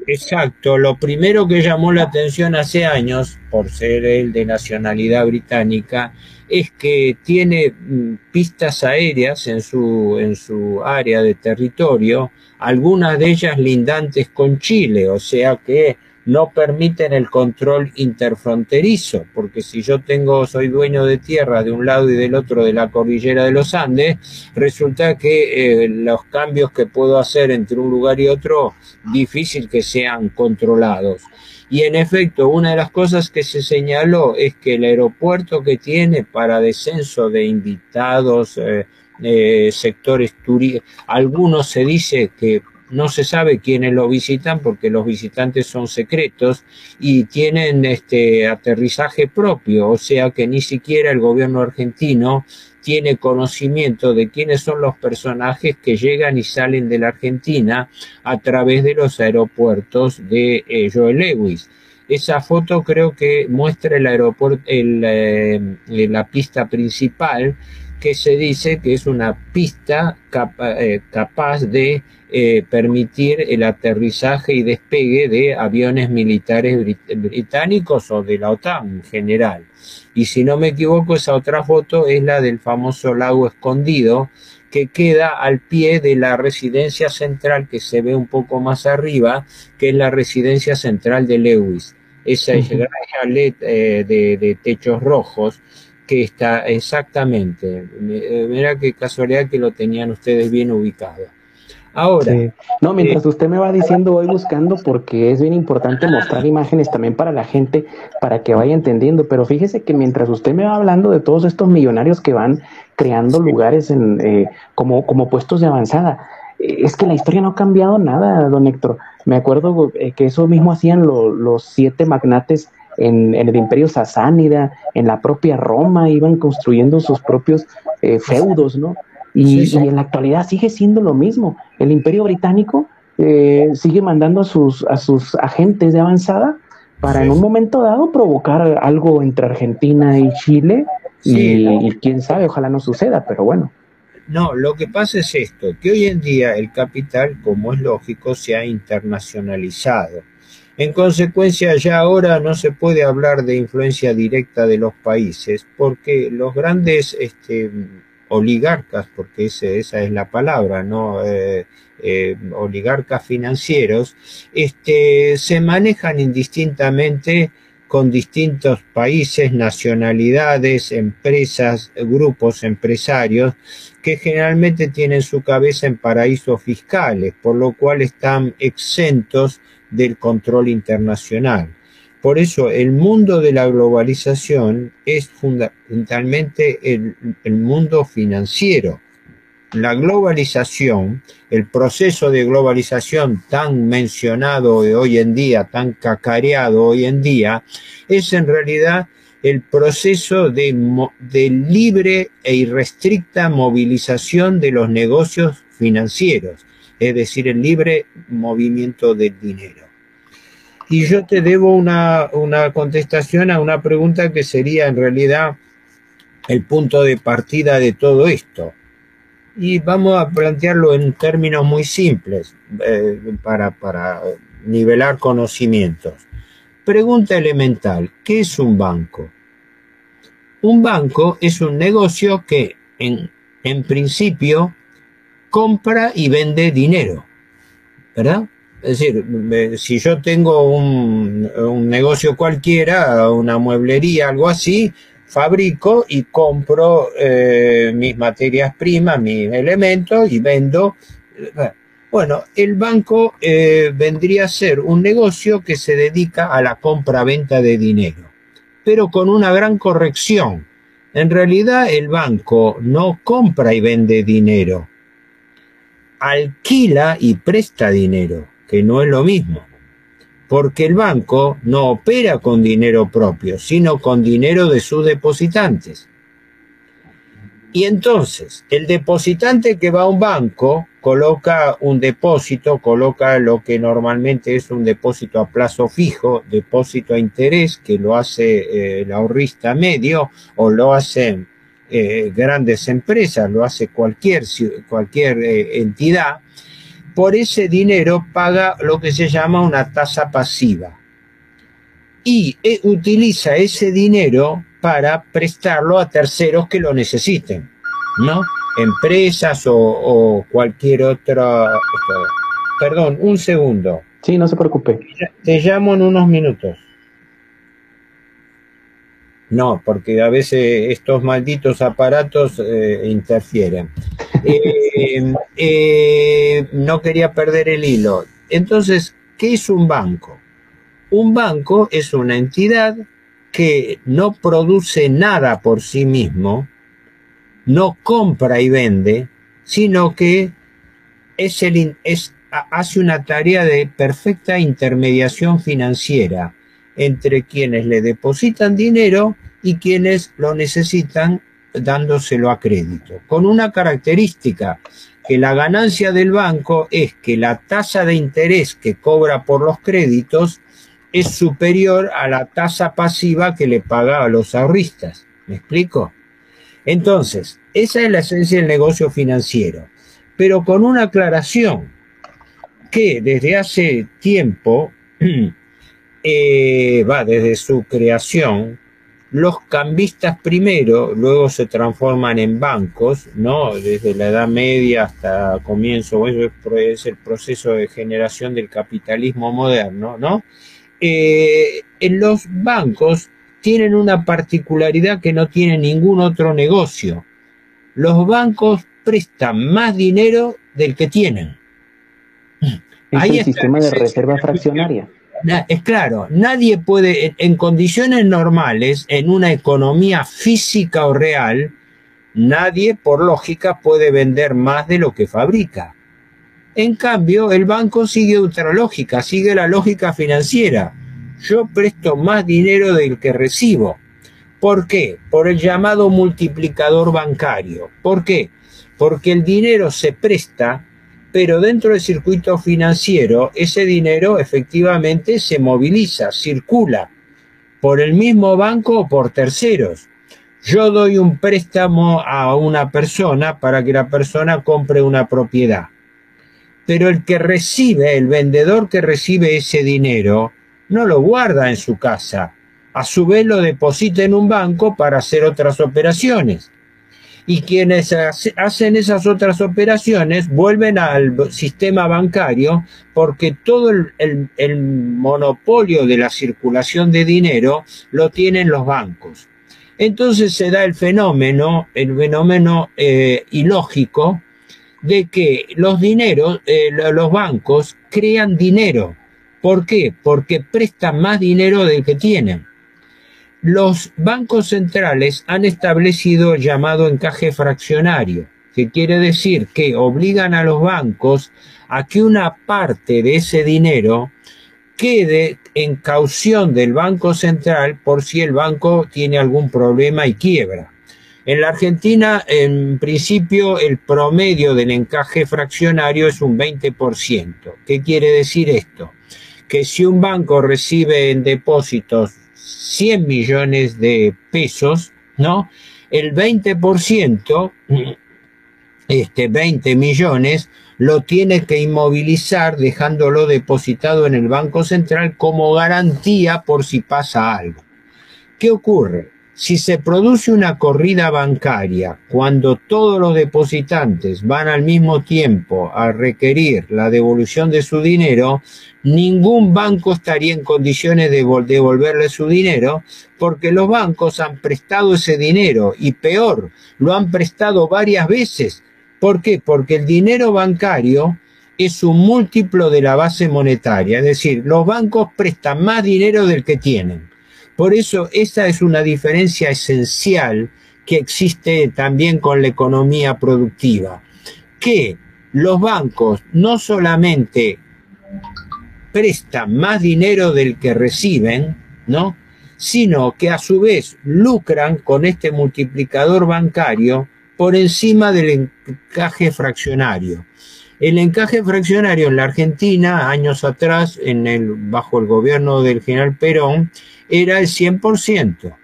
Exacto, lo primero que llamó la atención hace años, por ser él de nacionalidad británica, es que tiene mm, pistas aéreas en su, en su área de territorio, algunas de ellas lindantes con Chile, o sea que no permiten el control interfronterizo, porque si yo tengo, soy dueño de tierra de un lado y del otro de la cordillera de los Andes, resulta que eh, los cambios que puedo hacer entre un lugar y otro, difícil que sean controlados. Y en efecto, una de las cosas que se señaló es que el aeropuerto que tiene para descenso de invitados, eh, eh, sectores turísticos, algunos se dice que no se sabe quiénes lo visitan porque los visitantes son secretos y tienen este aterrizaje propio, o sea que ni siquiera el gobierno argentino tiene conocimiento de quiénes son los personajes que llegan y salen de la Argentina a través de los aeropuertos de eh, Joel Lewis. Esa foto creo que muestra el aeropuerto, eh, la pista principal que se dice que es una pista eh, capaz de eh, permitir el aterrizaje y despegue de aviones militares británicos o de la OTAN en general. Y si no me equivoco, esa otra foto es la del famoso lago escondido que queda al pie de la residencia central que se ve un poco más arriba, que es la residencia central de Lewis. Esa es la eh, de, de techos rojos que está exactamente. Eh, mira qué casualidad que lo tenían ustedes bien ubicado. Ahora. No, mientras eh, usted me va diciendo, voy buscando porque es bien importante mostrar imágenes también para la gente, para que vaya entendiendo. Pero fíjese que mientras usted me va hablando de todos estos millonarios que van creando lugares en, eh, como, como puestos de avanzada, eh, es que la historia no ha cambiado nada, don Héctor. Me acuerdo que eso mismo hacían los siete magnates en, el imperio sasánida, en la propia Roma, iban construyendo sus propios feudos, ¿no? Y, en la actualidad sigue siendo lo mismo. El imperio británico eh, sigue mandando a sus, a sus agentes de avanzada para en un momento dado provocar algo entre Argentina y Chile y, quién sabe, ojalá no suceda, pero bueno. No, lo que pasa es esto, que hoy en día el capital, como es lógico, se ha internacionalizado. En consecuencia, ya ahora no se puede hablar de influencia directa de los países, porque los grandes este, oligarcas, porque esa es la palabra, ¿no? Eh, eh, oligarcas financieros, este, se manejan indistintamente con distintos países, nacionalidades, empresas, grupos empresarios, que generalmente tienen su cabeza en paraísos fiscales, por lo cual están exentos del control internacional. Por eso el mundo de la globalización es fundamentalmente el, mundo financiero. La globalización, el proceso de globalización tan mencionado hoy en día, tan cacareado hoy en día, es en realidad el proceso de, de, libre e irrestricta movilización de los negocios financieros, es decir, el libre movimiento del dinero. Y yo te debo una, contestación a una pregunta que sería en realidad el punto de partida de todo esto. Y vamos a plantearlo en términos muy simples eh, para, para nivelar conocimientos. Pregunta elemental, ¿qué es un banco? Un banco es un negocio que en, en principio compra y vende dinero, ¿verdad? Es decir, si yo tengo un, negocio cualquiera, una mueblería, algo así, fabrico y compro eh, mis materias primas, mis elementos y vendo. Bueno, el banco eh, vendría a ser un negocio que se dedica a la compra-venta de dinero, pero con una gran corrección. En realidad el banco no compra y vende dinero, alquila y presta dinero que no es lo mismo, porque el banco no opera con dinero propio, sino con dinero de sus depositantes. Y entonces, el depositante que va a un banco coloca un depósito, coloca lo que normalmente es un depósito a plazo fijo, depósito a interés, que lo hace eh, el ahorrista medio o lo hacen eh, grandes empresas, lo hace cualquier, cualquier eh, entidad, por ese dinero paga lo que se llama una tasa pasiva y eh, utiliza ese dinero para prestarlo a terceros que lo necesiten, ¿no? Empresas o, cualquier otra... Perdón, un segundo. Sí, no se preocupe. Te llamo en unos minutos. No, porque a veces estos malditos aparatos eh, interfieren. Eh, eh, no quería perder el hilo. Entonces, ¿qué es un banco? Un banco es una entidad que no produce nada por sí mismo, no compra y vende, sino que es el, es, hace una tarea de perfecta intermediación financiera entre quienes le depositan dinero y quienes lo necesitan dándoselo a crédito, con una característica, que la ganancia del banco es que la tasa de interés que cobra por los créditos es superior a la tasa pasiva que le paga a los ahorristas. ¿Me explico? Entonces, esa es la esencia del negocio financiero, pero con una aclaración, que desde hace tiempo, eh, va desde su creación, los cambistas primero, luego se transforman en bancos, ¿no? Desde la Edad Media hasta comienzo, es el proceso de generación del capitalismo moderno, ¿no? Eh, en los bancos tienen una particularidad que no tiene ningún otro negocio. Los bancos prestan más dinero del que tienen. Es el sistema de reserva fraccionaria es claro, nadie puede, en condiciones normales, en una economía física o real, nadie por lógica puede vender más de lo que fabrica. En cambio, el banco sigue otra lógica, sigue la lógica financiera. Yo presto más dinero del que recibo. ¿Por qué? Por el llamado multiplicador bancario. ¿Por qué? Porque el dinero se presta pero dentro del circuito financiero ese dinero efectivamente se moviliza, circula por el mismo banco o por terceros. Yo doy un préstamo a una persona para que la persona compre una propiedad. Pero el que recibe, el vendedor que recibe ese dinero, no lo guarda en su casa. A su vez lo deposita en un banco para hacer otras operaciones y quienes hacen esas otras operaciones vuelven al sistema bancario porque todo el, monopolio de la circulación de dinero lo tienen los bancos. Entonces se da el fenómeno, el fenómeno eh, ilógico de que los dineros, eh, los bancos crean dinero. ¿Por qué? Porque prestan más dinero del que tienen los bancos centrales han establecido el llamado encaje fraccionario, que quiere decir que obligan a los bancos a que una parte de ese dinero quede en caución del Banco Central por si el banco tiene algún problema y quiebra. En la Argentina, en principio, el promedio del encaje fraccionario es un 20%. ¿Qué quiere decir esto? Que si un banco recibe en depósitos 100 millones de pesos, ¿no? El 20%, este 20 millones, lo tiene que inmovilizar dejándolo depositado en el Banco Central como garantía por si pasa algo. ¿Qué ocurre? Si se produce una corrida bancaria cuando todos los depositantes van al mismo tiempo a requerir la devolución de su dinero, ningún banco estaría en condiciones de devolverle su dinero porque los bancos han prestado ese dinero y peor, lo han prestado varias veces. ¿Por qué? Porque el dinero bancario es un múltiplo de la base monetaria, es decir, los bancos prestan más dinero del que tienen. Por eso esa es una diferencia esencial que existe también con la economía productiva, que los bancos no solamente prestan más dinero del que reciben, ¿no? sino que a su vez lucran con este multiplicador bancario por encima del encaje fraccionario. El encaje fraccionario en la Argentina, años atrás, en el, bajo el gobierno del general Perón, era el 100%.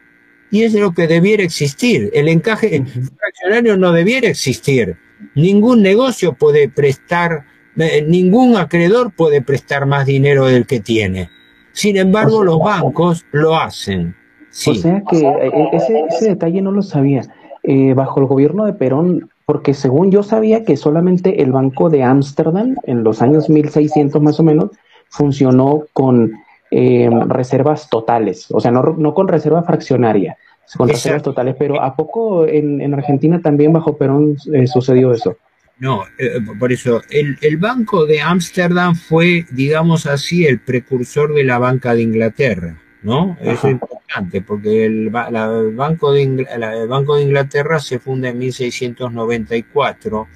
Y es lo que debiera existir. El encaje fraccionario no debiera existir. Ningún negocio puede prestar, eh, ningún acreedor puede prestar más dinero del que tiene. Sin embargo, los bancos lo hacen. O sea que eh, ese, detalle no lo sabía. Eh, bajo el gobierno de Perón, porque según yo sabía que solamente el Banco de Ámsterdam, en los años 1600 más o menos, funcionó con eh, reservas totales, o sea, no, no con reserva fraccionaria, con reservas totales, pero ¿a poco en, Argentina también bajo Perón eh, sucedió eso? No, eh, por eso, el, el Banco de Ámsterdam fue, digamos así, el precursor de la Banca de Inglaterra, ¿no? Eso es importante, porque el, Banco de, el Banco de Inglaterra se funda en 1694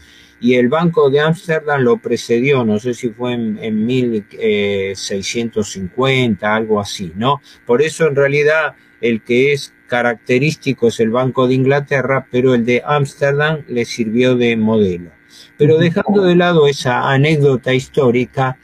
y el Banco de Ámsterdam lo precedió, no sé si fue en, en 1650, eh, algo así, ¿no? Por eso en realidad el que es característico es el Banco de Inglaterra, pero el de Ámsterdam le sirvió de modelo. Pero dejando de lado esa anécdota histórica,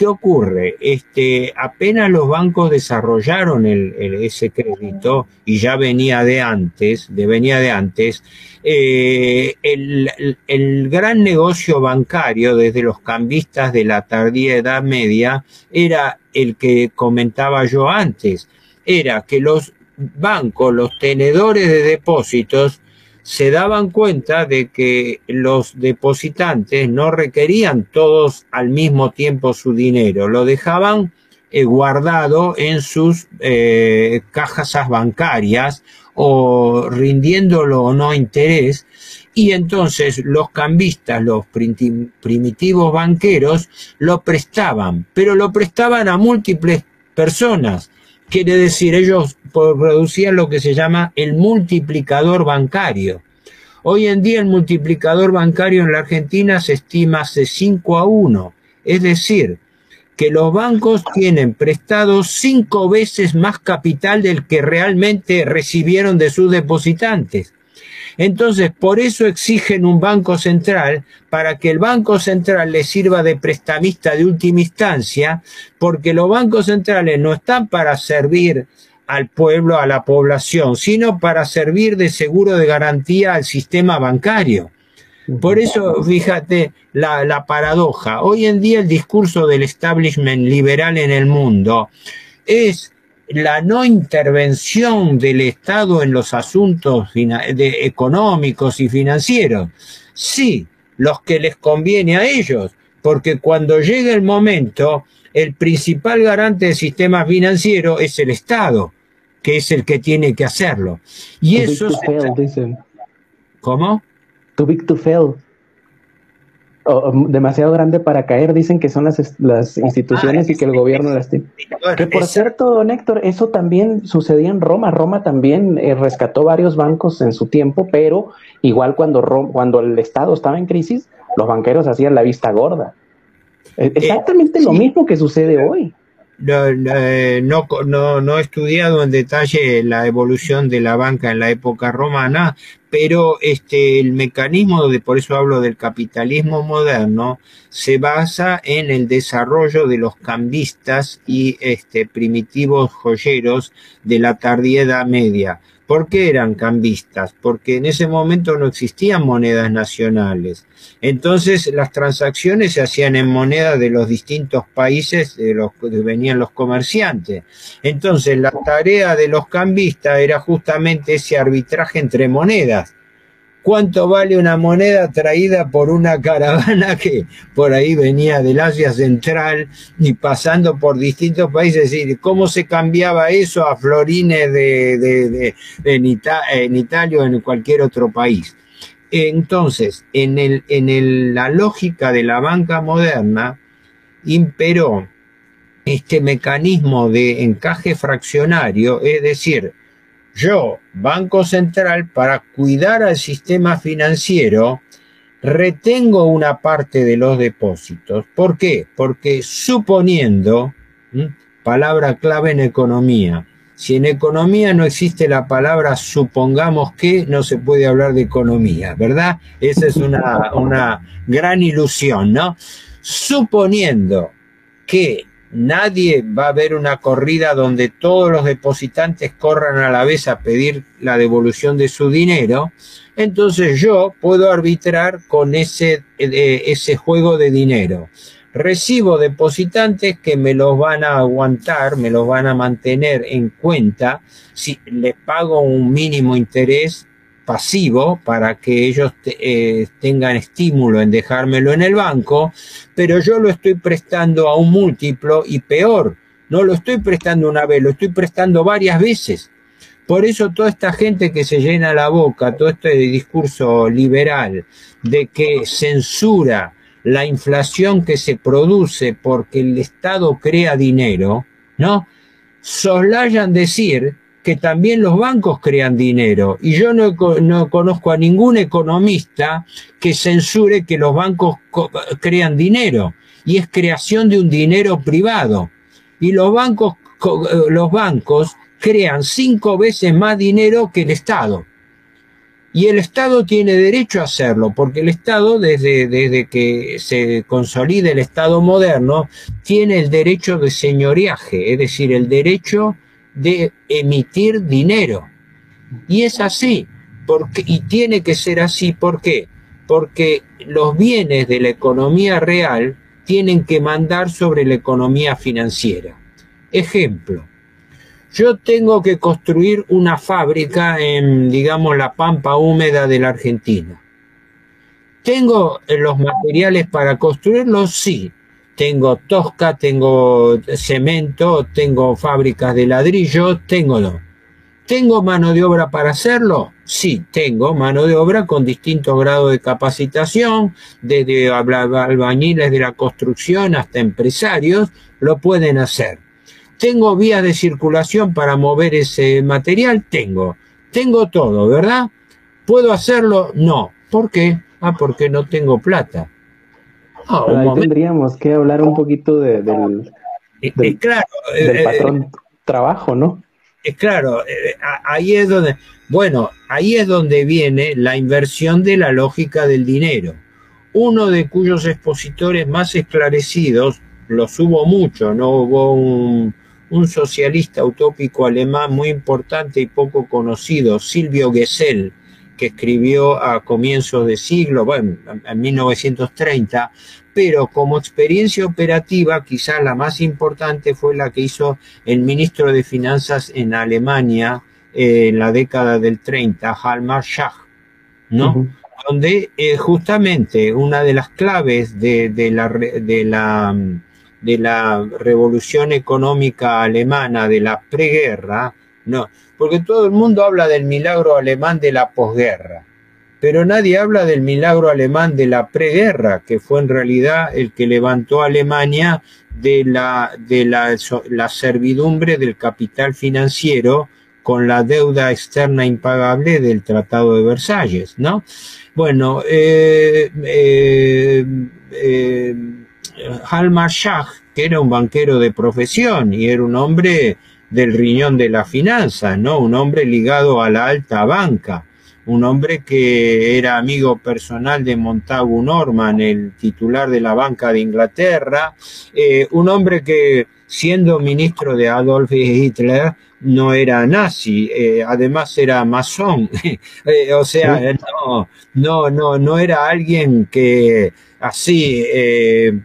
¿Qué ocurre? Este, apenas los bancos desarrollaron el, ese crédito y ya venía de antes, de venía de antes, eh, el, gran negocio bancario desde los cambistas de la tardía Edad Media era el que comentaba yo antes, era que los bancos, los tenedores de depósitos, se daban cuenta de que los depositantes no requerían todos al mismo tiempo su dinero, lo dejaban eh, guardado en sus eh, cajas bancarias o rindiéndolo o no interés y entonces los cambistas, los primitivos banqueros lo prestaban, pero lo prestaban a múltiples personas Quiere decir, ellos producían lo que se llama el multiplicador bancario. Hoy en día el multiplicador bancario en la Argentina se estima de 5 a 1. Es decir, que los bancos tienen prestado cinco veces más capital del que realmente recibieron de sus depositantes. Entonces, por eso exigen un banco central, para que el banco central les sirva de prestamista de última instancia, porque los bancos centrales no están para servir al pueblo, a la población, sino para servir de seguro de garantía al sistema bancario. Por eso, fíjate la, la, paradoja. Hoy en día el discurso del establishment liberal en el mundo es la no intervención del Estado en los asuntos económicos y financieros. Sí, los que les conviene a ellos, porque cuando llega el momento, el principal garante del sistema financiero es el Estado, que es el que tiene que hacerlo. Y eso... ¿Cómo? Too big to fail demasiado grande para caer, dicen que son las, las instituciones y que el gobierno las tiene. que por cierto, don Héctor, eso también sucedía en Roma. Roma también eh, rescató varios bancos en su tiempo, pero igual cuando, cuando el Estado estaba en crisis, los banqueros hacían la vista gorda. E, exactamente lo mismo que sucede hoy no, no, no, he estudiado en detalle la evolución de la banca en la época romana, pero este, el mecanismo, de, por eso hablo del capitalismo moderno, se basa en el desarrollo de los cambistas y este, primitivos joyeros de la tardía Edad Media. ¿Por qué eran cambistas? Porque en ese momento no existían monedas nacionales. Entonces las transacciones se hacían en moneda de los distintos países de los que venían los comerciantes. Entonces la tarea de los cambistas era justamente ese arbitraje entre monedas cuánto vale una moneda traída por una caravana que por ahí venía del Asia Central y pasando por distintos países, es decir, cómo se cambiaba eso a florines de, de, en, Italia o en cualquier otro país. Entonces, en, el, en la lógica de la banca moderna, imperó este mecanismo de encaje fraccionario, es decir, yo, Banco Central, para cuidar al sistema financiero, retengo una parte de los depósitos. ¿Por qué? Porque suponiendo, palabra clave en economía, si en economía no existe la palabra supongamos que, no se puede hablar de economía, ¿verdad? Esa es una, una gran ilusión, ¿no? Suponiendo que Nadie va a ver una corrida donde todos los depositantes corran a la vez a pedir la devolución de su dinero. Entonces yo puedo arbitrar con ese, eh, ese juego de dinero. Recibo depositantes que me los van a aguantar, me los van a mantener en cuenta. Si les pago un mínimo interés, pasivo para que ellos eh, tengan estímulo en dejármelo en el banco, pero yo lo estoy prestando a un múltiplo y peor, no lo estoy prestando una vez, lo estoy prestando varias veces. Por eso toda esta gente que se llena la boca, todo este discurso liberal de que censura la inflación que se produce porque el Estado crea dinero, ¿no? Soslayan decir que también los bancos crean dinero. Y yo no, conozco a ningún economista que censure que los bancos crean dinero. Y es creación de un dinero privado. Y los bancos, los bancos crean cinco veces más dinero que el Estado. Y el Estado tiene derecho a hacerlo, porque el Estado, desde, desde que se consolida el Estado moderno, tiene el derecho de señoreaje, es decir, el derecho de emitir dinero. Y es así, porque, y tiene que ser así, ¿por qué? Porque los bienes de la economía real tienen que mandar sobre la economía financiera. Ejemplo, yo tengo que construir una fábrica en, digamos, la pampa húmeda de la Argentina. ¿Tengo los materiales para construirlo? Sí tengo tosca, tengo cemento, tengo fábricas de ladrillo, tengo no. ¿Tengo mano de obra para hacerlo? Sí, tengo mano de obra con distintos grados de capacitación, desde albañiles de la construcción hasta empresarios, lo pueden hacer. ¿Tengo vías de circulación para mover ese material? Tengo. Tengo todo, ¿verdad? ¿Puedo hacerlo? No. ¿Por qué? Ah, porque no tengo plata. Ahí tendríamos que hablar un poquito de, del, claro, del eh, patrón trabajo, ¿no? claro, eh, ahí es donde, bueno, ahí es donde viene la inversión de la lógica del dinero. Uno de cuyos expositores más esclarecidos, los hubo mucho, no hubo un, un socialista utópico alemán muy importante y poco conocido, Silvio Gesell, que escribió a comienzos de siglo, bueno, en 1930, pero como experiencia operativa, quizás la más importante fue la que hizo el ministro de Finanzas en Alemania eh, en la década del 30, Halmar Schach, ¿no? Donde eh, justamente una de las claves de, de, la, de, la, de la revolución económica alemana, de la preguerra, no, porque todo el mundo habla del milagro alemán de la posguerra, pero nadie habla del milagro alemán de la preguerra, que fue en realidad el que levantó a Alemania de la, de la, la servidumbre del capital financiero con la deuda externa impagable del Tratado de Versalles, ¿no? Bueno, eh, eh, eh, Schach, que era un banquero de profesión y era un hombre del riñón de la finanza, ¿no? Un hombre ligado a la alta banca, un hombre que era amigo personal de Montagu Norman, el titular de la Banca de Inglaterra, eh, un hombre que siendo ministro de Adolf Hitler, no era nazi, eh, además era masón, eh, o sea, no, no, no, no era alguien que así eh,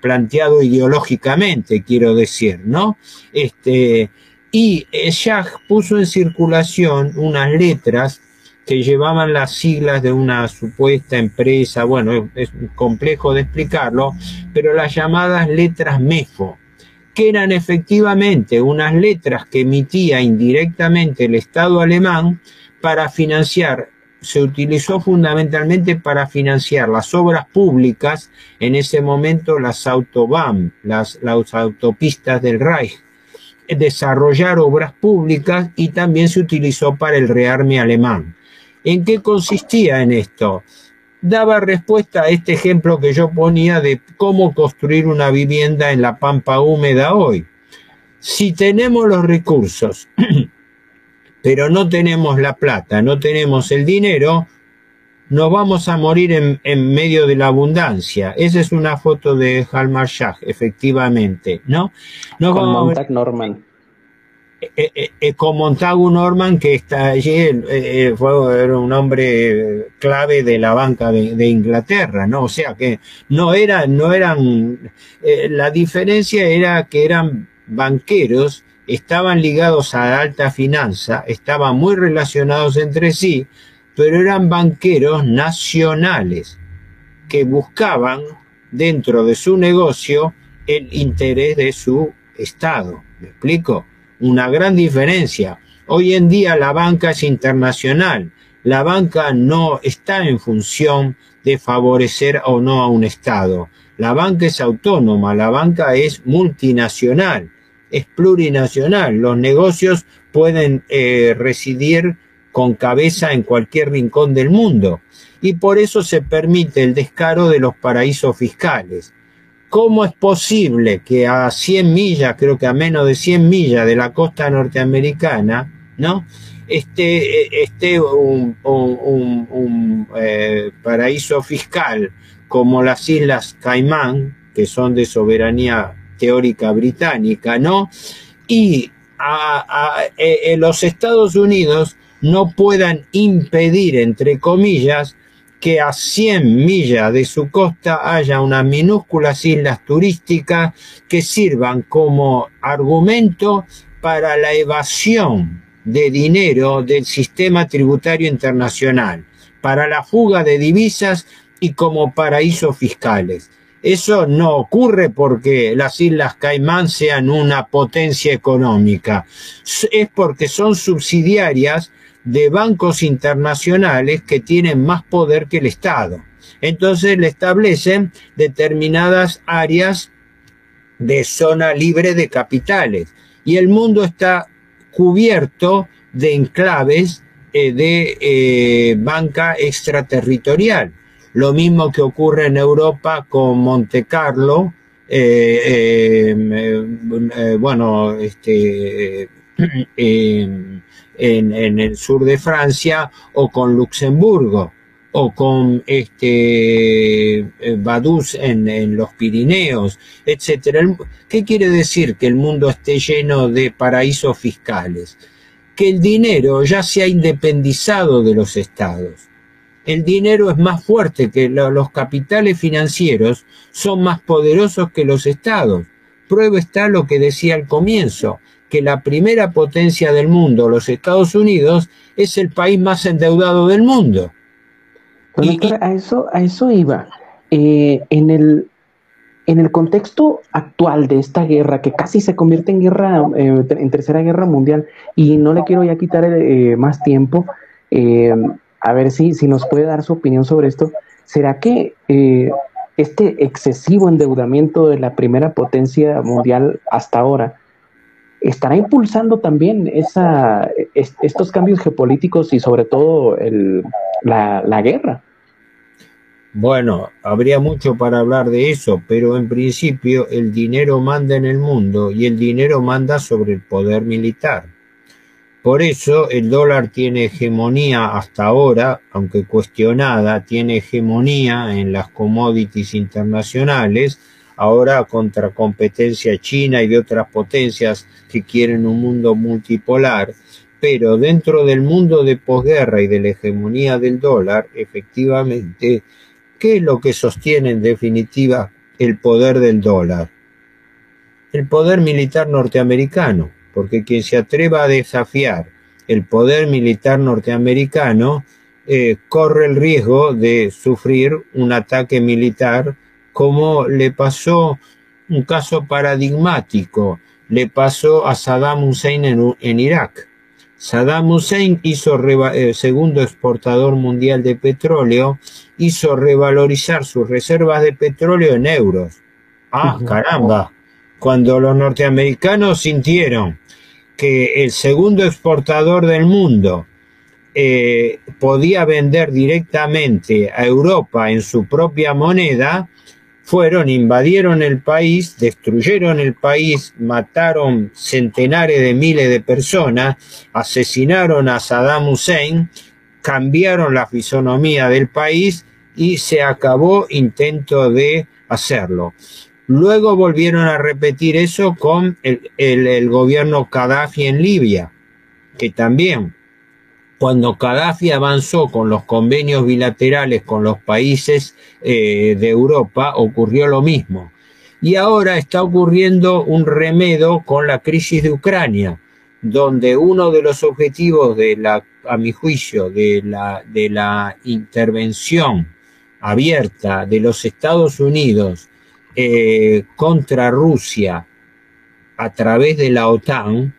planteado ideológicamente, quiero decir, ¿no? Este, y Schach puso en circulación unas letras que llevaban las siglas de una supuesta empresa, bueno, es, complejo de explicarlo, pero las llamadas letras MEFO, que eran efectivamente unas letras que emitía indirectamente el Estado alemán para financiar, se utilizó fundamentalmente para financiar las obras públicas, en ese momento las Autobahn, las, las autopistas del Reich, desarrollar obras públicas y también se utilizó para el rearme alemán. ¿En qué consistía en esto? Daba respuesta a este ejemplo que yo ponía de cómo construir una vivienda en la pampa húmeda hoy. Si tenemos los recursos, pero no tenemos la plata, no tenemos el dinero, nos vamos a morir en, medio de la abundancia. Esa es una foto de Halmar Shah, efectivamente, ¿no? Nos Con Norman. Eh, eh, eh, con Montagu Norman, que está allí, fue, era un hombre clave de la banca de, Inglaterra, ¿no? O sea que no eran, no eran, la diferencia era que eran banqueros, estaban ligados a alta finanza, estaban muy relacionados entre sí, pero eran banqueros nacionales que buscaban dentro de su negocio el interés de su Estado. ¿Me explico? una gran diferencia. Hoy en día la banca es internacional. La banca no está en función de favorecer o no a un Estado. La banca es autónoma, la banca es multinacional, es plurinacional. Los negocios pueden eh, residir con cabeza en cualquier rincón del mundo y por eso se permite el descaro de los paraísos fiscales. ¿Cómo es posible que a 100 millas, creo que a menos de 100 millas de la costa norteamericana, ¿no? esté, esté un, eh, paraíso fiscal como las Islas Caimán, que son de soberanía teórica británica, ¿no? Y a, eh, los Estados Unidos no puedan impedir, entre comillas, que a 100 millas de su costa haya unas minúsculas islas turísticas que sirvan como argumento para la evasión de dinero del sistema tributario internacional, para la fuga de divisas y como paraísos fiscales. Eso no ocurre porque las Islas Caimán sean una potencia económica, es porque son subsidiarias de bancos internacionales que tienen más poder que el Estado. Entonces le establecen determinadas áreas de zona libre de capitales y el mundo está cubierto de enclaves eh, de eh, banca extraterritorial. Lo mismo que ocurre en Europa con Monte Carlo, eh, bueno, este, en, el sur de Francia o con Luxemburgo o con este eh, Baduz en, en, los Pirineos, etcétera. ¿Qué quiere decir que el mundo esté lleno de paraísos fiscales? Que el dinero ya se ha independizado de los estados. El dinero es más fuerte que los capitales financieros, son más poderosos que los estados. Prueba está lo que decía al comienzo que la primera potencia del mundo, los Estados Unidos, es el país más endeudado del mundo. a eso, a eso iba. Eh, en, el, en el contexto actual de esta guerra, que casi se convierte en guerra, eh, en tercera guerra mundial, y no le quiero ya quitar eh, más tiempo, a ver si, si nos puede dar su opinión sobre esto. ¿Será que este excesivo endeudamiento de la primera potencia mundial hasta ahora estará impulsando también esa, estos cambios geopolíticos y sobre todo la, la guerra. Bueno, habría mucho para hablar de eso, pero en principio el dinero manda en el mundo y el dinero manda sobre el poder militar. Por eso el dólar tiene hegemonía hasta ahora, aunque cuestionada, tiene hegemonía en las commodities internacionales, ahora contra competencia china y de otras potencias que quieren un mundo multipolar, pero dentro del mundo de posguerra y de la hegemonía del dólar, efectivamente, ¿qué es lo que sostiene en definitiva el poder del dólar? El poder militar norteamericano, porque quien se atreva a desafiar el poder militar norteamericano eh, corre el riesgo de sufrir un ataque militar como le pasó un caso paradigmático, le pasó a Saddam Hussein en, Irak. Saddam Hussein hizo el eh, segundo exportador mundial de petróleo, hizo revalorizar sus reservas de petróleo en euros. Ah, caramba. Cuando los norteamericanos sintieron que el segundo exportador del mundo eh, podía vender directamente a Europa en su propia moneda, fueron, invadieron el país, destruyeron el país, mataron centenares de miles de personas, asesinaron a Saddam Hussein, cambiaron la fisonomía del país y se acabó intento de hacerlo. Luego volvieron a repetir eso con el, el gobierno Gaddafi en Libia, que también cuando Gaddafi avanzó con los convenios bilaterales con los países eh, de Europa, ocurrió lo mismo. Y ahora está ocurriendo un remedo con la crisis de Ucrania, donde uno de los objetivos de la, a mi juicio, de la, de la intervención abierta de los Estados Unidos eh, contra Rusia a través de la OTAN,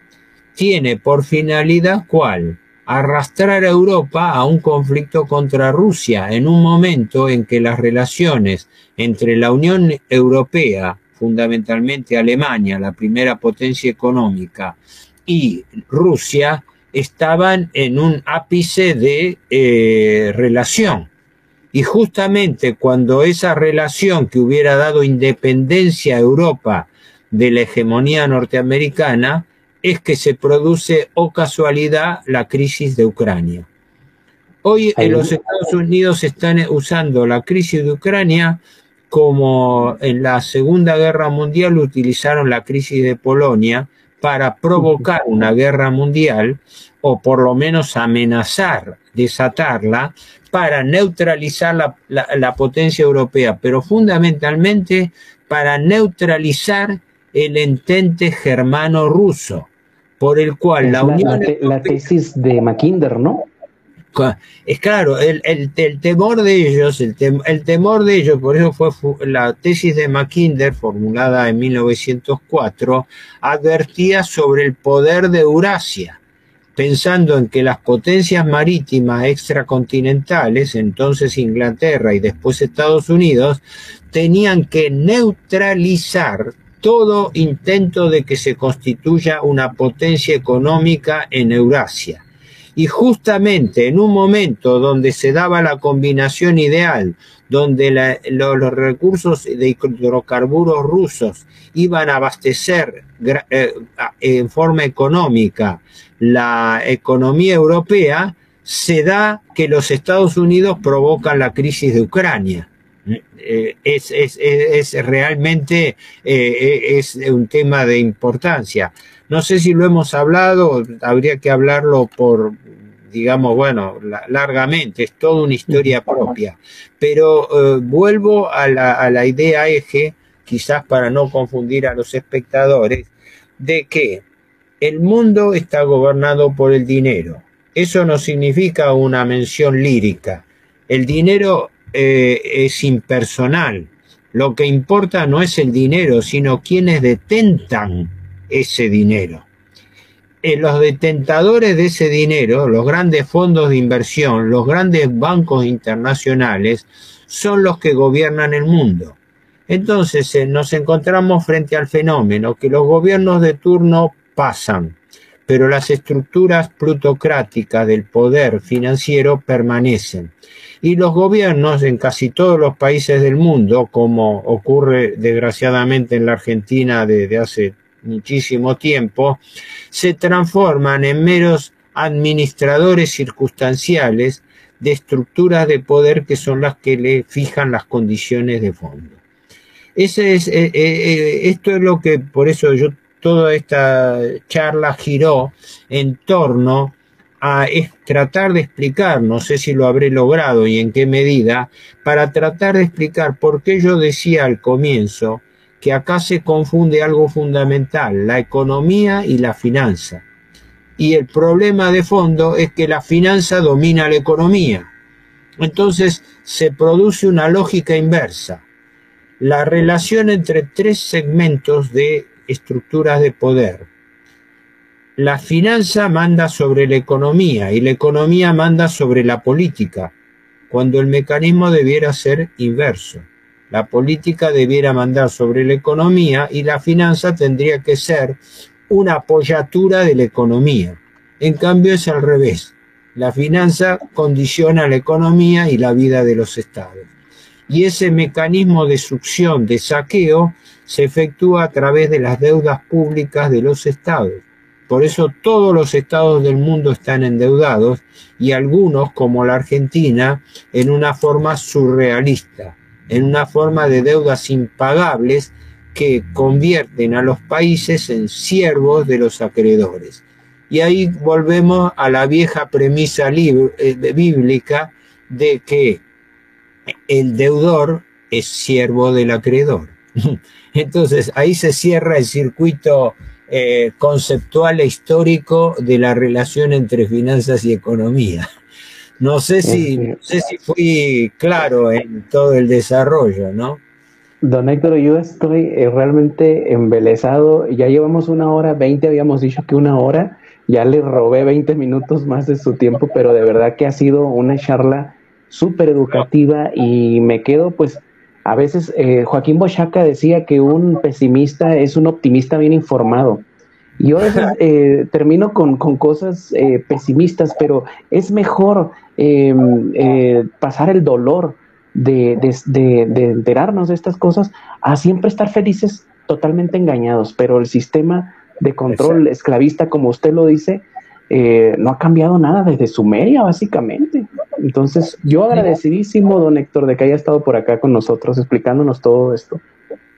tiene por finalidad cuál? arrastrar a Europa a un conflicto contra Rusia en un momento en que las relaciones entre la Unión Europea, fundamentalmente Alemania, la primera potencia económica, y Rusia estaban en un ápice de eh, relación. Y justamente cuando esa relación que hubiera dado independencia a Europa de la hegemonía norteamericana, es que se produce, o casualidad, la crisis de Ucrania. Hoy en los Estados Unidos están usando la crisis de Ucrania como en la Segunda Guerra Mundial utilizaron la crisis de Polonia para provocar una guerra mundial o por lo menos amenazar, desatarla, para neutralizar la, la potencia europea, pero fundamentalmente para neutralizar el entente germano-ruso por el cual la, Unión la, tesis de Mackinder, ¿no? Es claro, el, temor de ellos, el, temor de ellos, por eso fue la tesis de Mackinder, formulada en 1904, advertía sobre el poder de Eurasia, pensando en que las potencias marítimas extracontinentales, entonces Inglaterra y después Estados Unidos, tenían que neutralizar todo intento de que se constituya una potencia económica en Eurasia. Y justamente en un momento donde se daba la combinación ideal, donde los, recursos de hidrocarburos rusos iban a abastecer eh, en forma económica la economía europea, se da que los Estados Unidos provocan la crisis de Ucrania. Eh, es, es, realmente eh, es un tema de importancia. No sé si lo hemos hablado, habría que hablarlo por, digamos, bueno, largamente, es toda una historia propia. Pero vuelvo a la, a la idea eje, quizás para no confundir a los espectadores, de que el mundo está gobernado por el dinero. Eso no significa una mención lírica. El dinero eh, es impersonal. Lo que importa no es el dinero, sino quienes detentan ese dinero. Eh, los detentadores de ese dinero, los grandes fondos de inversión, los grandes bancos internacionales, son los que gobiernan el mundo. Entonces eh, nos encontramos frente al fenómeno que los gobiernos de turno pasan, pero las estructuras plutocráticas del poder financiero permanecen. Y los gobiernos en casi todos los países del mundo, como ocurre desgraciadamente en la Argentina desde hace muchísimo tiempo, se transforman en meros administradores circunstanciales de estructuras de poder que son las que le fijan las condiciones de fondo. Ese es, eh, eh, esto es lo que, por eso yo, toda esta charla giró en torno a tratar de explicar, no sé si lo habré logrado y en qué medida, para tratar de explicar por qué yo decía al comienzo que acá se confunde algo fundamental, la economía y la finanza. Y el problema de fondo es que la finanza domina la economía. Entonces se produce una lógica inversa. La relación entre tres segmentos de estructuras de poder, la finanza manda sobre la economía y la economía manda sobre la política, cuando el mecanismo debiera ser inverso. La política debiera mandar sobre la economía y la finanza tendría que ser una apoyatura de la economía. En cambio es al revés. La finanza condiciona la economía y la vida de los estados. Y ese mecanismo de succión, de saqueo, se efectúa a través de las deudas públicas de los estados por eso todos los estados del mundo están endeudados y algunos, como la Argentina, en una forma surrealista, en una forma de deudas impagables que convierten a los países en siervos de los acreedores. Y ahí volvemos a la vieja premisa eh, bíblica de que el deudor es siervo del acreedor. Entonces ahí se cierra el circuito eh, conceptual e histórico de la relación entre finanzas y economía. No sé si, no sé si fui claro en todo el desarrollo, ¿no? Don Héctor, yo estoy eh, realmente embelesado. Ya llevamos una hora, 20, habíamos dicho que una hora. Ya le robé 20 minutos más de su tiempo, pero de verdad que ha sido una charla súper educativa y me quedo pues a veces eh, Joaquín Bochaca decía que un pesimista es un optimista bien informado. Yo eh, termino con, cosas eh, pesimistas, pero es mejor em, pasar el dolor de, enterarnos de estas cosas a siempre estar felices totalmente engañados. Pero el sistema de control esclavista, como usted lo dice, no ha cambiado nada desde Sumeria, básicamente. Entonces, yo agradecidísimo, don Héctor, de que haya estado por acá con nosotros explicándonos todo esto.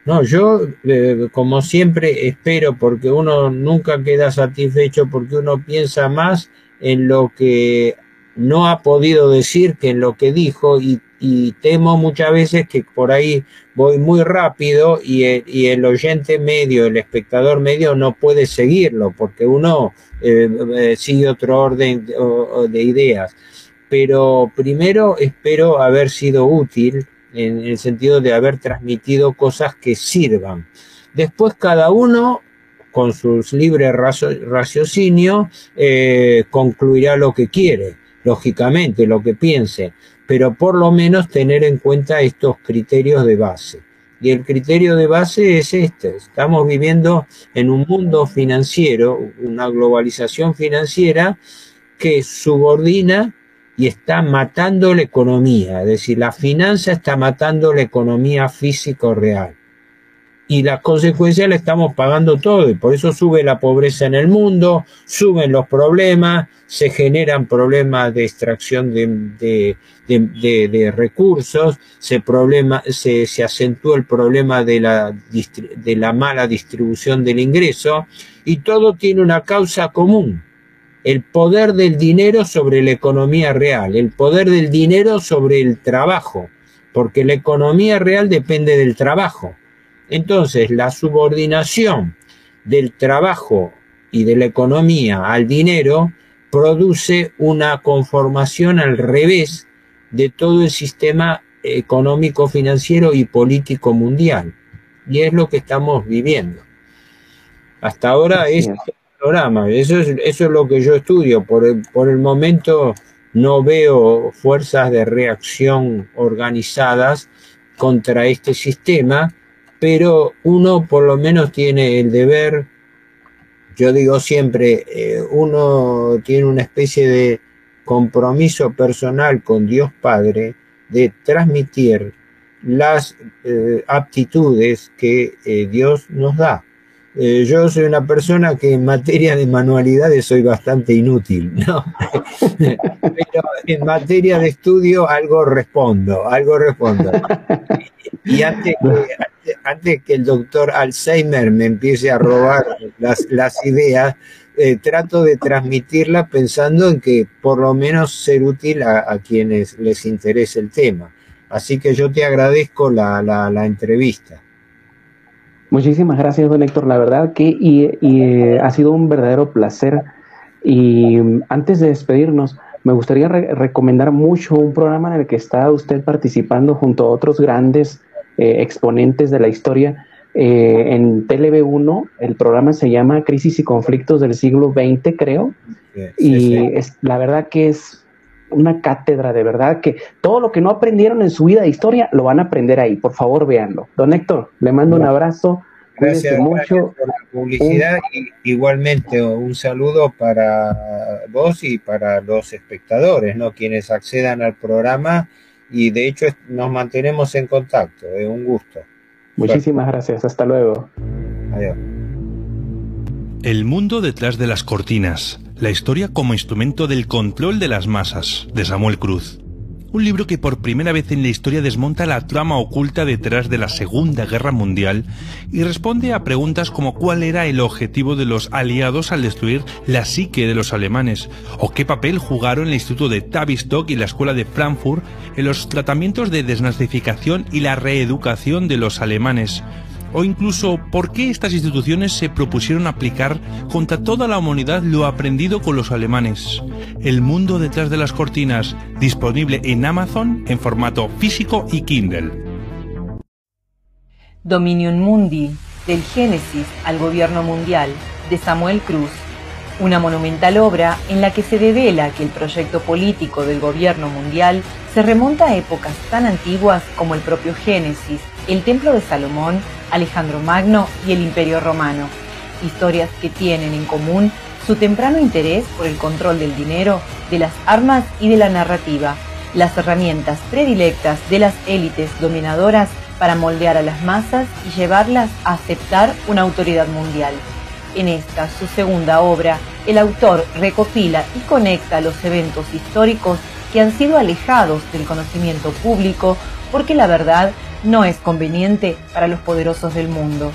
No, yo, eh, como siempre, espero, porque uno nunca queda satisfecho, porque uno piensa más en lo que no ha podido decir que en lo que dijo y, temo muchas veces que por ahí voy muy rápido y el, oyente medio, el espectador medio no puede seguirlo porque uno eh, eh, sigue otro orden de ideas. Pero primero espero haber sido útil en el sentido de haber transmitido cosas que sirvan. Después cada uno con sus libres raciocinio eh, concluirá lo que quiere, lógicamente, lo que piense, pero por lo menos tener en cuenta estos criterios de base. Y el criterio de base es este. Estamos viviendo en un mundo financiero, una globalización financiera que subordina y está matando la economía, es decir, la finanza está matando la economía físico real. Y las consecuencias le estamos pagando todo, y por eso sube la pobreza en el mundo, suben los problemas, se generan problemas de extracción de, de, recursos, se, problema, se, se acentúa el problema de la, de la mala distribución del ingreso, y todo tiene una causa común, el poder del dinero sobre la economía real, el poder del dinero sobre el trabajo, porque la economía real depende del trabajo. Entonces, la subordinación del trabajo y de la economía al dinero produce una conformación al revés de todo el sistema económico, financiero y político mundial. Y es lo que estamos viviendo. Hasta ahora es Eso es, eso es lo que yo estudio. Por el, por el momento no veo fuerzas de reacción organizadas contra este sistema, pero uno por lo menos tiene el deber, yo digo siempre, eh, uno tiene una especie de compromiso personal con Dios Padre de transmitir las eh, aptitudes que eh, Dios nos da Eh, yo soy una persona que en materia de manualidades soy bastante inútil, ¿no? Pero en materia de estudio algo respondo, algo respondo. Y antes que, antes que el doctor Alzheimer me empiece a robar las, las ideas, eh, trato de transmitirla pensando en que por lo menos ser útil a, quienes les interese el tema. Así que yo te agradezco la, la, entrevista. Muchísimas gracias, don Héctor. La verdad que y, eh, ha sido un verdadero placer. Y antes de despedirnos, me gustaría recomendar mucho un programa en el que está usted participando junto a otros grandes eh, exponentes de la historia eh, en TLB1, el programa se llama Crisis y Conflictos del siglo XX, creo. y Es, la verdad que es una cátedra, de verdad, que todo lo que no aprendieron en su vida de historia lo van a aprender ahí. Por favor, véanlo. Don Héctor, le mando un abrazo. Gracias, mucho. por la publicidad y igualmente un saludo para vos y para los espectadores, ¿no? Quienes accedan al programa y de hecho nos mantenemos en contacto. Es un gusto. Muchísimas gracias, hasta luego. Adiós. El mundo detrás de las cortinas, la historia como instrumento del control de las masas, de Samuel Cruz. Un libro que por primera vez en la historia desmonta la trama oculta detrás de la Segunda Guerra Mundial y responde a preguntas como cuál era el objetivo de los aliados al destruir la psique de los alemanes, o qué papel jugaron el Instituto de Tavistock y la Escuela de Frankfurt en los tratamientos de desnazificación y la reeducación de los alemanes, o incluso por qué estas instituciones se propusieron aplicar contra toda la humanidad lo aprendido con los alemanes. El mundo detrás de las cortinas, disponible en Amazon en formato físico y Kindle. Dominion Mundi, del Génesis al Gobierno Mundial, de Samuel Cruz una monumental obra en la que se devela que el proyecto político del gobierno mundial se remonta a épocas tan antiguas como el propio Génesis, el Templo de Salomón, Alejandro Magno y el Imperio Romano, historias que tienen en común su temprano interés por el control del dinero, de las armas y de la narrativa, las herramientas predilectas de las élites dominadoras para moldear a las masas y llevarlas a aceptar una autoridad mundial. En esta, su segunda obra, el autor recopila y conecta los eventos históricos que han sido alejados del conocimiento público porque la verdad no es conveniente para los poderosos del mundo.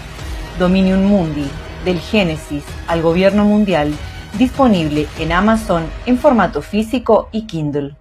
Dominion Mundi, del Génesis al Gobierno Mundial, disponible en Amazon en formato físico y Kindle.